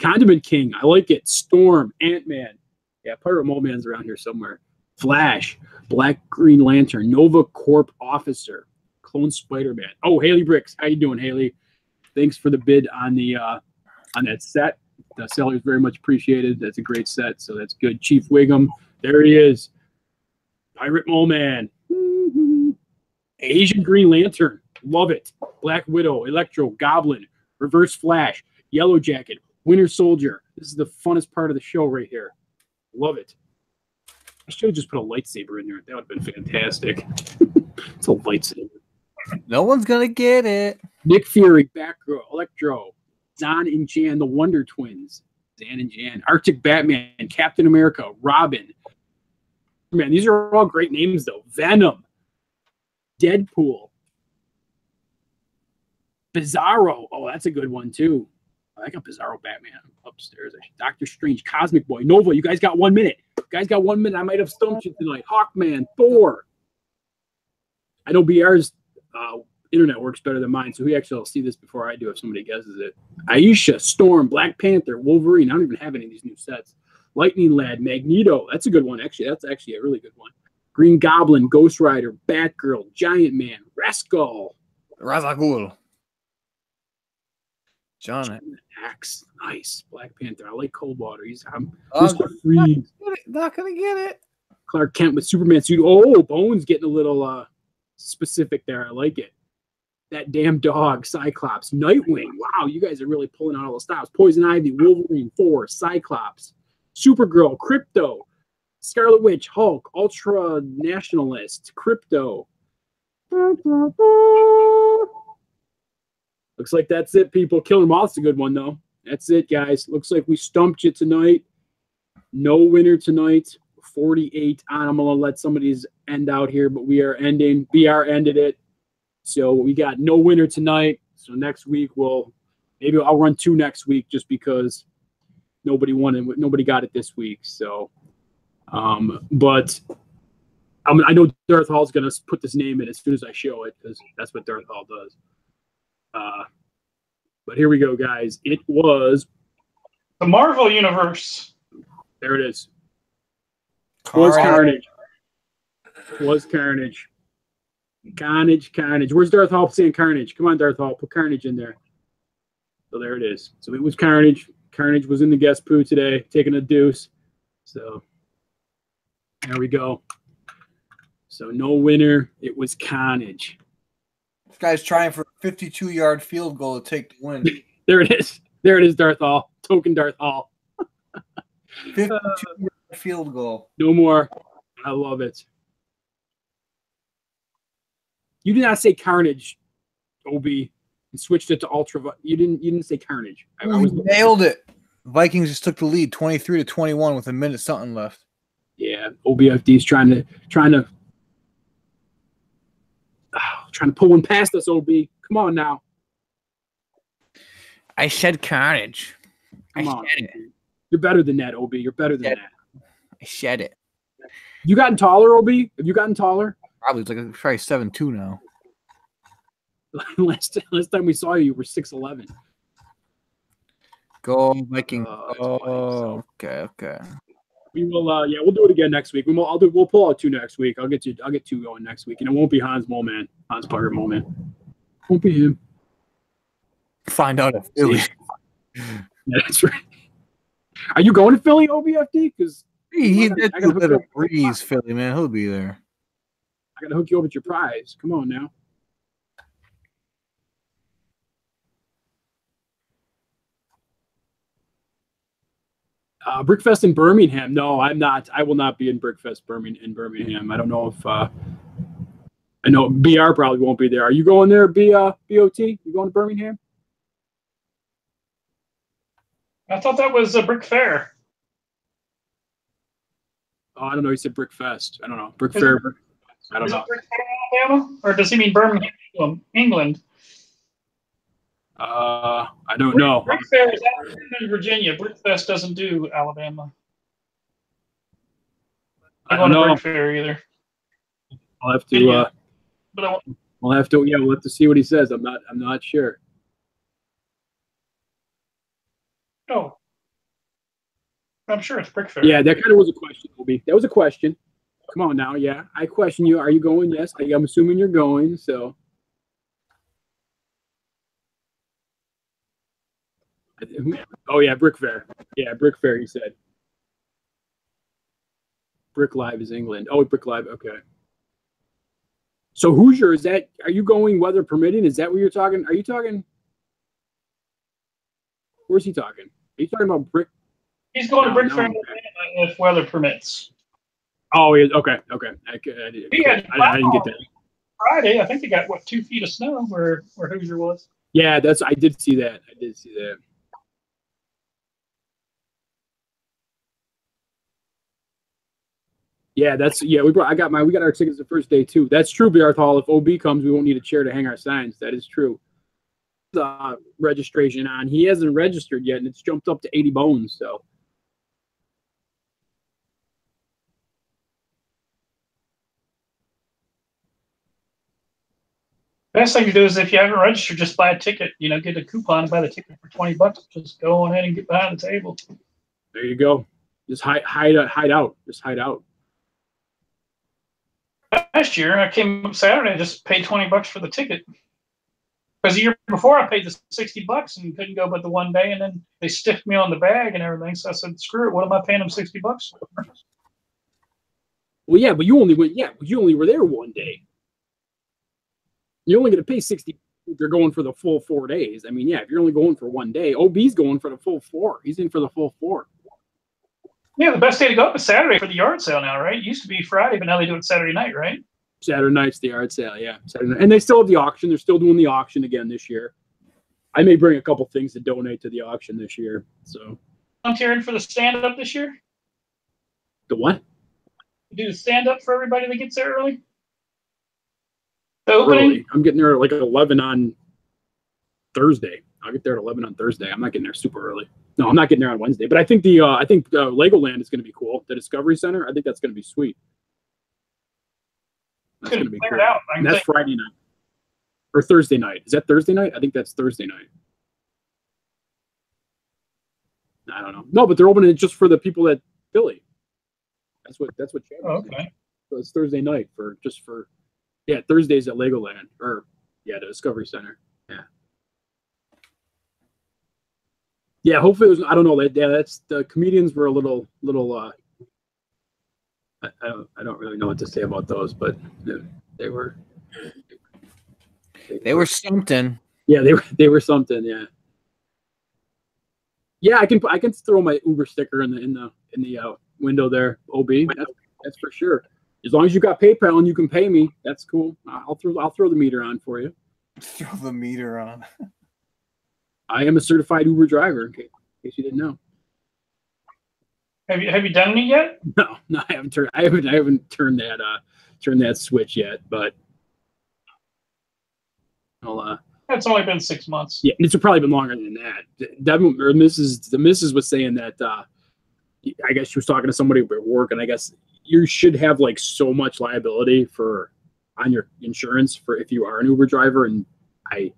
Condiment King. I like it. Storm, Ant Man. Yeah, Pirate Mole Man's around here somewhere. Flash, Black Green Lantern, Nova Corp Officer, Clone Spider Man. Oh, Haley Bricks, how you doing, Haley? Thanks for the bid on the uh, on that set. The seller's very much appreciated. That's a great set, so that's good. Chief Wiggum, there he is. Pirate Mole Man. Asian Green Lantern, love it. Black Widow, Electro, Goblin, Reverse Flash, Yellow Jacket, Winter Soldier. This is the funnest part of the show right here. Love it. I should have just put a lightsaber in there. That would have been fantastic. it's a lightsaber. No one's gonna get it. Nick Fury, Batgirl, Electro, Zan and Jan, the Wonder Twins, Zan and Jan, Arctic Batman, Captain America, Robin. Man, these are all great names though. Venom, Deadpool, Bizarro. Oh, that's a good one too. I got Bizarro Batman upstairs. Doctor Strange, Cosmic Boy, Nova. You guys got one minute. You guys got one minute. I might have stumped you tonight. Hawkman, Thor. I know BR's uh, internet works better than mine, so he actually will see this before I do if somebody guesses it. Aisha, Storm, Black Panther, Wolverine. I don't even have any of these new sets. Lightning Lad, Magneto. That's a good one, actually. That's actually a really good one. Green Goblin, Ghost Rider, Batgirl, Giant Man, Rascal, Ra's al Ghul. John. Axe. Nice. Black Panther. I like Coldwater. He's I'm Mr. Freeze. not gonna get it. Clark Kent with Superman suit. Oh, Bones getting a little uh specific there. I like it. That damn dog, Cyclops, Nightwing. Wow, you guys are really pulling out all the stops. Poison Ivy, Wolverine, Four, Cyclops, Supergirl, Krypto, Scarlet Witch, Hulk, Ultra Nationalist, Krypto. Looks like that's it, people. Killer Moth's a good one, though. That's it, guys. Looks like we stumped you tonight. No winner tonight. 48 on. I'm going to let somebody's end out here, but we are ending. BR ended it. So we got no winner tonight. So next week, we'll maybe I'll run two next week just because nobody won it. Nobody got it this week. So, um, but I, mean, I know Darth Hall's going to put this name in as soon as I show it because that's what Darth Hall does. Uh, but here we go, guys. It was The Marvel Universe. there. It is. Was Carnage. Was Carnage. Carnage, Carnage. Where's Darth Hall saying Carnage? Come on, Darth Hall. Put Carnage in there. So there it is. So it was Carnage. Carnage was in the guest poo today, taking a deuce. So there we go. So no winner. It was Carnage. This guy's trying for a 52 yard field goal to take the win. There it is. There it is, Darth Hall. Token Darth Hall. 52 yard field goal. No more. I love it. You did not say Carnage, Ob, and switched it to Ultra. You didn't. You didn't say Carnage. I, I was nailed it. Vikings just took the lead 23 to 21 with a minute something left. Yeah, OBFD is trying to trying to trying to pull one past us. Ob, come on now. I said carnage. Come on. You're better than that, Ob. You're better than Yeah. that. I shed it. You gotten taller, Ob? Have you gotten taller? Probably it's like probably seven two now. last last time we saw you, you were six eleven. Go Viking. Oh, oh funny, Oh, so. okay, okay. We will. Uh, yeah, we'll do it again next week. We will. I'll do. We'll pull out two next week. I'll get you. I'll get two going next week, and it won't be Hans Moleman. Hans Parker Moleman. Won't be him. Find out if Philly. Yeah, that's right. Are you going to Philly OBFD? Because He, gotta- did a gotta bit of breeze, Philly man. He'll be there. I got to hook you up with your prize. Come on now. Uh, Brickfest in Birmingham. No, I'm not. I will not be in Brickfest Birmingham in Birmingham. I don't know if uh, I know BR probably won't be there. Are you going there, B uh, BOT? You going to Birmingham? I thought that was a brick fair. Oh, I don't know. He said Brickfest. I don't know. Brick Is Fair. it- I don't know. brick fair Alabama, or does he mean Birmingham, England? Uh, I don't know. Brick fair is Alabama and Virginia. Brickfest doesn't do Alabama. I don't know. brick fair either. I'll have to. Uh, But I, want- we'll have to. Yeah, we'll have to see what he says. I'm not. I'm not sure. oh, I'm sure it's brick fair. Yeah, that kind of was a question, Obi. That was a question. Come on now. Yeah, I question you. Are you going? Yes. I, I'm assuming you're going. So. Oh yeah, Brick Fair. Yeah, Brick Fair. He said. Brick Live is England. Oh, Brick Live. Okay. So Hoosier is that? Are you going weather permitting? Is that what you're talking? Are you talking? Where's he talking? Are you talking about Brick? He's going to brick no. fair if weather permits. Oh, yeah, okay, okay. I, I, He had- I, I didn't get that. Friday, I think they got what two feet of snow where where Hoosier was. Yeah, that's. I did see that. I did see that. Yeah, that's yeah. We brought. I got my. We got our tickets the first day too. That's true, BR Hall. If OB comes, we won't need a chair to hang our signs. That is true. The uh, registration on. He hasn't registered yet, and it's jumped up to eighty bones. So Best thing to do is if you haven't registered, just buy a ticket. You know, get a coupon and buy the ticket for twenty bucks. Just go on ahead and get behind the table. there you go. Just hide, hide, hide out. Just hide out. Last year, I came up Saturday, I just paid twenty bucks for the ticket. Because the year before, I paid the sixty bucks and couldn't go but the one day, and then they stiffed me on the bag and everything. So I said, "Screw it! What am I paying them sixty bucks for?" Well, yeah, but you only went. Yeah, you only were there one day. You're only going to pay sixty if you're going for the full four days. I mean, yeah, if you're only going for one day, OB's going for the full four. He's in for the full four. Yeah, the best day to go up is Saturday for the yard sale now, right? It used to be Friday, but now they do it Saturday night, right? Saturday night's the yard sale. Yeah, Saturday night. and they still have the auction. They're still doing the auction again this year. I may bring a couple things to donate to the auction this year. So Volunteering for the stand up this year. the what? Do the stand up for everybody that gets there early. The opening. Early. I'm getting there at like eleven on Thursday. I'll get there at eleven on Thursday. I'm not getting there super early. No, I'm not getting there on Wednesday. But I think the uh, I think uh, Legoland is going to be cool. The Discovery Center. I think that's going to be sweet. That's going to be cool. out. That's think. Friday night or Thursday night. Is that Thursday night? I think that's Thursday night. I don't know. No, but they're opening it just for the people at Philly. That's what that's what. Chad Oh, saying. okay. So it's Thursday night for just for yeah, Thursdays at Legoland or yeah, the Discovery Center. Yeah. Yeah, hopefully it was I don't know that yeah, that's the comedians were a little little uh I, I don't I don't really know what to say about those, but they, they were They were something. yeah, they were they were something, yeah. Yeah, I can I can throw my Uber sticker in the in the in the uh, window there, OB. That's, that's for sure. As long as you got PayPal and you can pay me, that's cool. I'll throw I'll throw the meter on for you. Throw the meter on. I am a certified Uber driver. In case, in case you didn't know. Have you have you done any yet? No, no, I haven't turned I haven't I haven't turned that uh turned that switch yet, but I'll uh It's only been six months. Yeah, it's probably been longer than that. Devin or Mrs. The Mrs. was saying that uh, I guess she was talking to somebody at work, and I guess you should have like so much liability for on your insurance for if you are an Uber driver, and I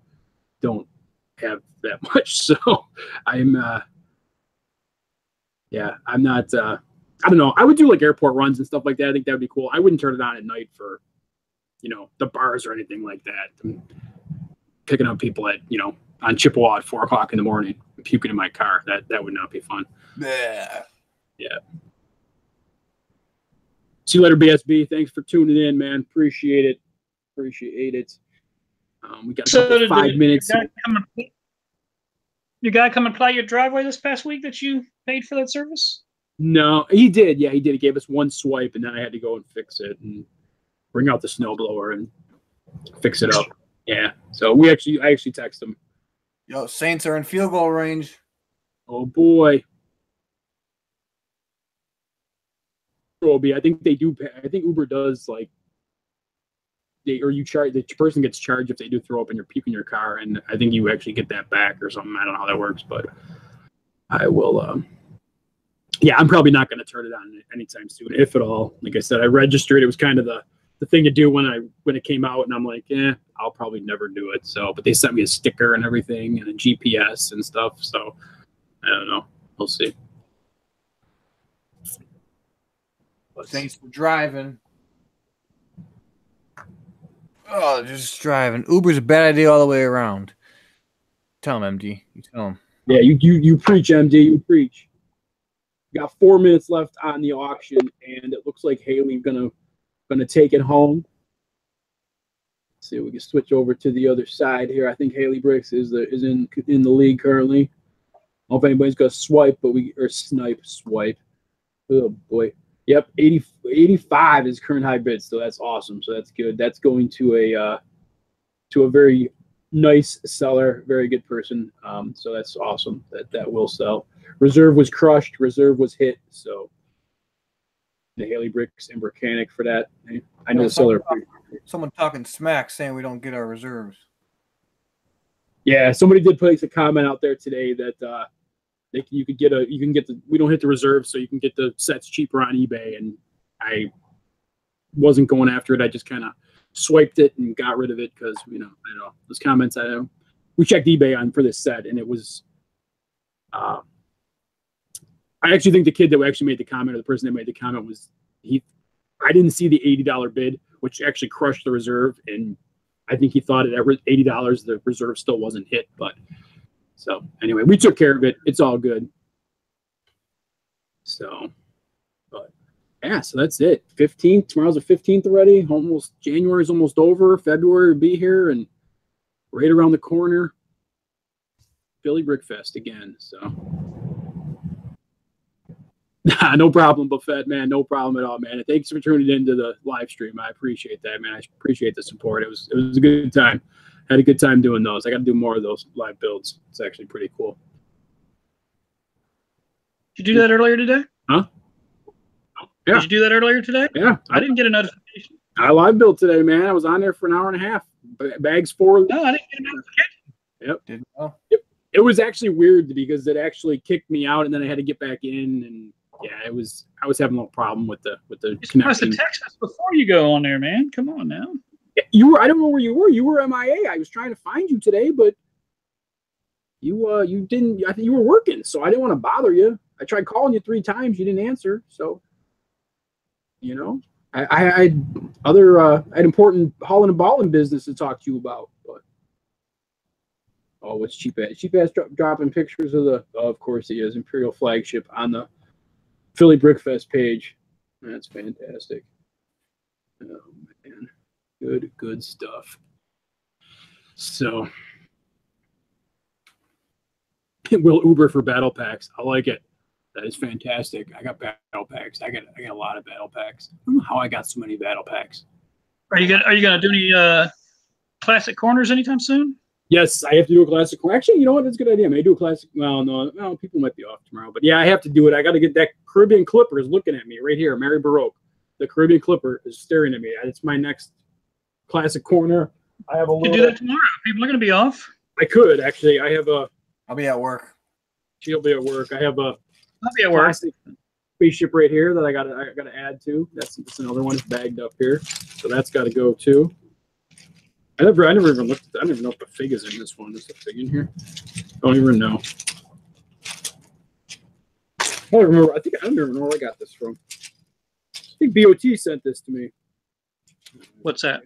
don't have that much, so I'm uh, yeah, I'm not. uh I don't know. I would do like airport runs and stuff like that. I think that would be cool. I wouldn't turn it on at night for, you know, the bars or anything like that. I'm picking up people at you know on Chippewa at four o'clock in the morning, puking in my car. That that would not be fun. Yeah. Yeah. See you later, BSB. Thanks for tuning in, man. Appreciate it. Appreciate it. Um, we got a So couple, did five the- minutes. Your guy, come and, your guy come and plow your driveway this past week that you paid for that service? No, he did. Yeah, he did. He gave us one swipe, and then I had to go and fix it and bring out the snowblower and fix it up. Yeah. So we actually, I actually texted him. Yo, Saints are in field goal range. Oh boy. Roby, I think they do. pay- I think Uber does like they or you charge the person gets charged if they do throw up and you're puking your car, and I think you actually get that back or something. I don't know how that works, but I will. um Yeah, I'm probably not going to turn it on anytime soon, if at all. Like I said, I registered. It was kind of the the thing to do when I when it came out, and I'm like, yeah, I'll probably never do it. So, but they sent me a sticker and everything, and a GPS and stuff. So, I don't know. We'll see. But Saints for driving. Oh, just driving. Uber's a bad idea all the way around. Tell him, MD. You tell him. yeah, you you you preach, MD. You preach. Got four minutes left on the auction, and it looks like Haley gonna gonna take it home. Let's see, if we can switch over to the other side here. I think Haley Bricks is the is in in the league currently. I don't know if anybody's gonna swipe, but we or snipe swipe. Oh boy. Yep, 80, 85 is current high bid, so that's awesome. So that's good. That's going to a uh, to a very nice seller, very good person. Um, so that's awesome that that will sell. Reserve was crushed. Reserve was hit. So the Haley Bricks and Brickanic for that. I know the seller. Someone talking smack saying we don't get our reserves. Yeah, somebody did place a comment out there today that uh, they, you could get a you can get the we don't hit the reserve, so you can get the sets cheaper on eBay. And I wasn't going after it. I just kind of swiped it and got rid of it because you know I know those comments. I don't. We checked eBay on for this set, and it was. Uh, I actually think the kid that actually made the comment, or the person that made the comment, was he. I didn't see the eighty dollar bid, which actually crushed the reserve, and I think he thought at eighty dollars the reserve still wasn't hit. But so anyway, we took care of it. It's all good. So, but yeah, so that's it. Fifteenth tomorrow's the fifteenth already. Almost January's almost over. February will be here and right around the corner. Philly Brickfest again. So. No problem, Buffett, man. No problem at all, man. And thanks for tuning into the live stream. I appreciate that, man. I appreciate the support. It was it was a good time. Had a good time doing those. I got to do more of those live builds. It's actually pretty cool. Did you do that earlier today? Huh? Yeah. Did you do that earlier today? Yeah, I didn't get a notification. I live built today, man. I was on there for an hour and a half. B- Bags four. No, I didn't get a notification. Didn't know. It was actually weird because it actually kicked me out, and then I had to get back in, and yeah, it was. I was having a little problem with the with the You're supposed to text us before you go on there, man. Come on now. You were. I don't know where you were. You were MIA. I was trying to find you today, but you uh you didn't. I think you were working, so I didn't want to bother you. I tried calling you three times. You didn't answer. So, you know, I I, had other uh, I had important hauling and balling business to talk to you about, but. Oh, what's cheap ass? Cheap ass dro- dropping pictures of the. Oh, of course he is Imperial flagship on the Philly Brickfest page. That's fantastic. Man, good good stuff. So, will Uber for battle packs? I like it. That is fantastic. I got battle packs. I got I got a lot of battle packs. I don't know how I got so many battle packs. Are you gonna Are you gonna do any uh, classic corners anytime soon? Yes, I have to do a classic. corner. Actually, you know what? That's a good idea. I may do a classic. Well, no, no, people might be off tomorrow, but yeah, I have to do it. I got to get that Caribbean Clipper is looking at me right here. Mary Baroque, the Caribbean Clipper is staring at me. It's my next classic corner. I have a You little. can do that tomorrow. People are gonna be off. I could actually. I have a. I'll be at work. She'll be at work. I have a I'll be at work. spaceship right here that I got to I got to add to. That's, that's another one. It's bagged up here, so that's got to go too. I never I never even looked. At, I don't even know if the fig is in this one. Is the fig in here? I don't even know. I don't remember. I think I don't remember where I got this from. I think BOT sent this to me. What's that?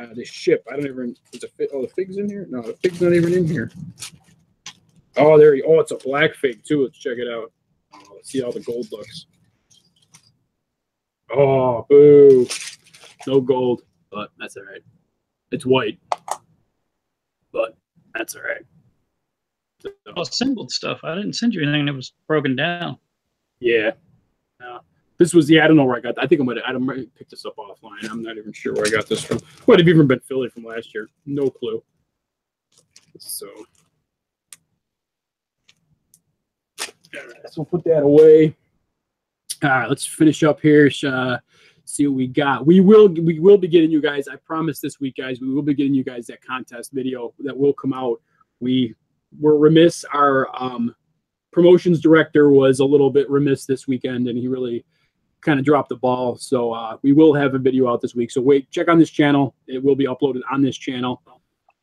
Uh, this ship. I don't even. Is a fig? Oh, the fig's in here. No, the fig's not even in here. Oh, there. You, oh, it's a black fig too. Let's check it out. Oh, let's see how the gold looks. Oh, boo! No gold, but that's all right. It's white, but that's all right. So, Oh, assembled stuff. I didn't send you anything that was broken down. Yeah. Yeah. This was yeah. I don't know where I got. That. I think I might. I might picked this up offline. I'm not even sure where I got this from. Might have even been Philly from last year. No clue. So. So put that away. All right, let's finish up here. Uh, see what we got. We will we will be getting you guys. I promise this week, guys. We will be getting you guys that contest video that will come out. We were remiss. Our um, promotions director was a little bit remiss this weekend, and he really kind of dropped the ball. So uh, we will have a video out this week. So wait, check on this channel. It will be uploaded on this channel.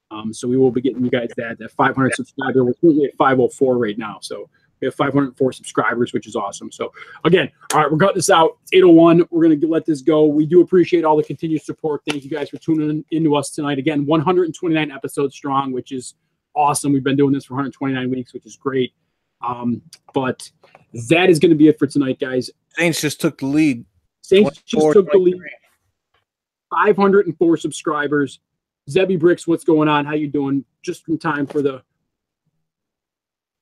Um, so we will be getting you guys that that 500 subscriber. We're currently at 504 right now. So we have 504 subscribers, which is awesome. So again, all right, we're cutting this out. It's 801. We're gonna let this go. We do appreciate all the continued support. Thank you guys for tuning in, into us tonight. Again, 129 episodes strong, which is awesome. We've been doing this for 129 weeks, which is great. Um, but that is going to be it for tonight, guys. Saints just took the lead. Saints just took the lead. 504 subscribers. Zebby Bricks, what's going on? How you doing? Just in time for the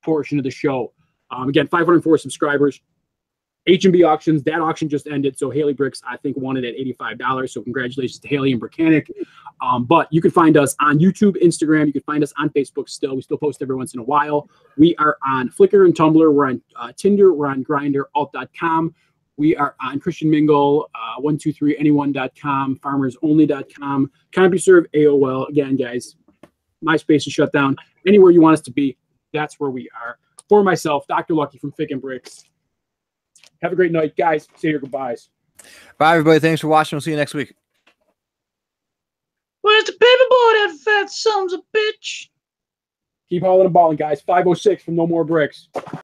portion of the show. Um, again, 504 subscribers. H&B auctions, that auction just ended. So Haley Bricks, I think, won it at $85. So congratulations to Haley and Brickanic. Um, but you can find us on YouTube, Instagram. You can find us on Facebook still. We still post every once in a while. We are on Flickr and Tumblr. We're on uh, Tinder. We're on Grindr, alt.com. We are on Christian Mingle, uh, 123anyone.com, farmersonly.com, CompuServe, AOL. Again, guys, MySpace is shut down. Anywhere you want us to be, that's where we are. For myself, Dr. Lucky from Fick and Bricks. Have a great night, guys. Say your goodbyes. Bye, everybody. Thanks for watching. We'll see you next week. Where's the paperboy, that fat son's a bitch? Keep hauling and balling, guys. 506 from No More Bricks.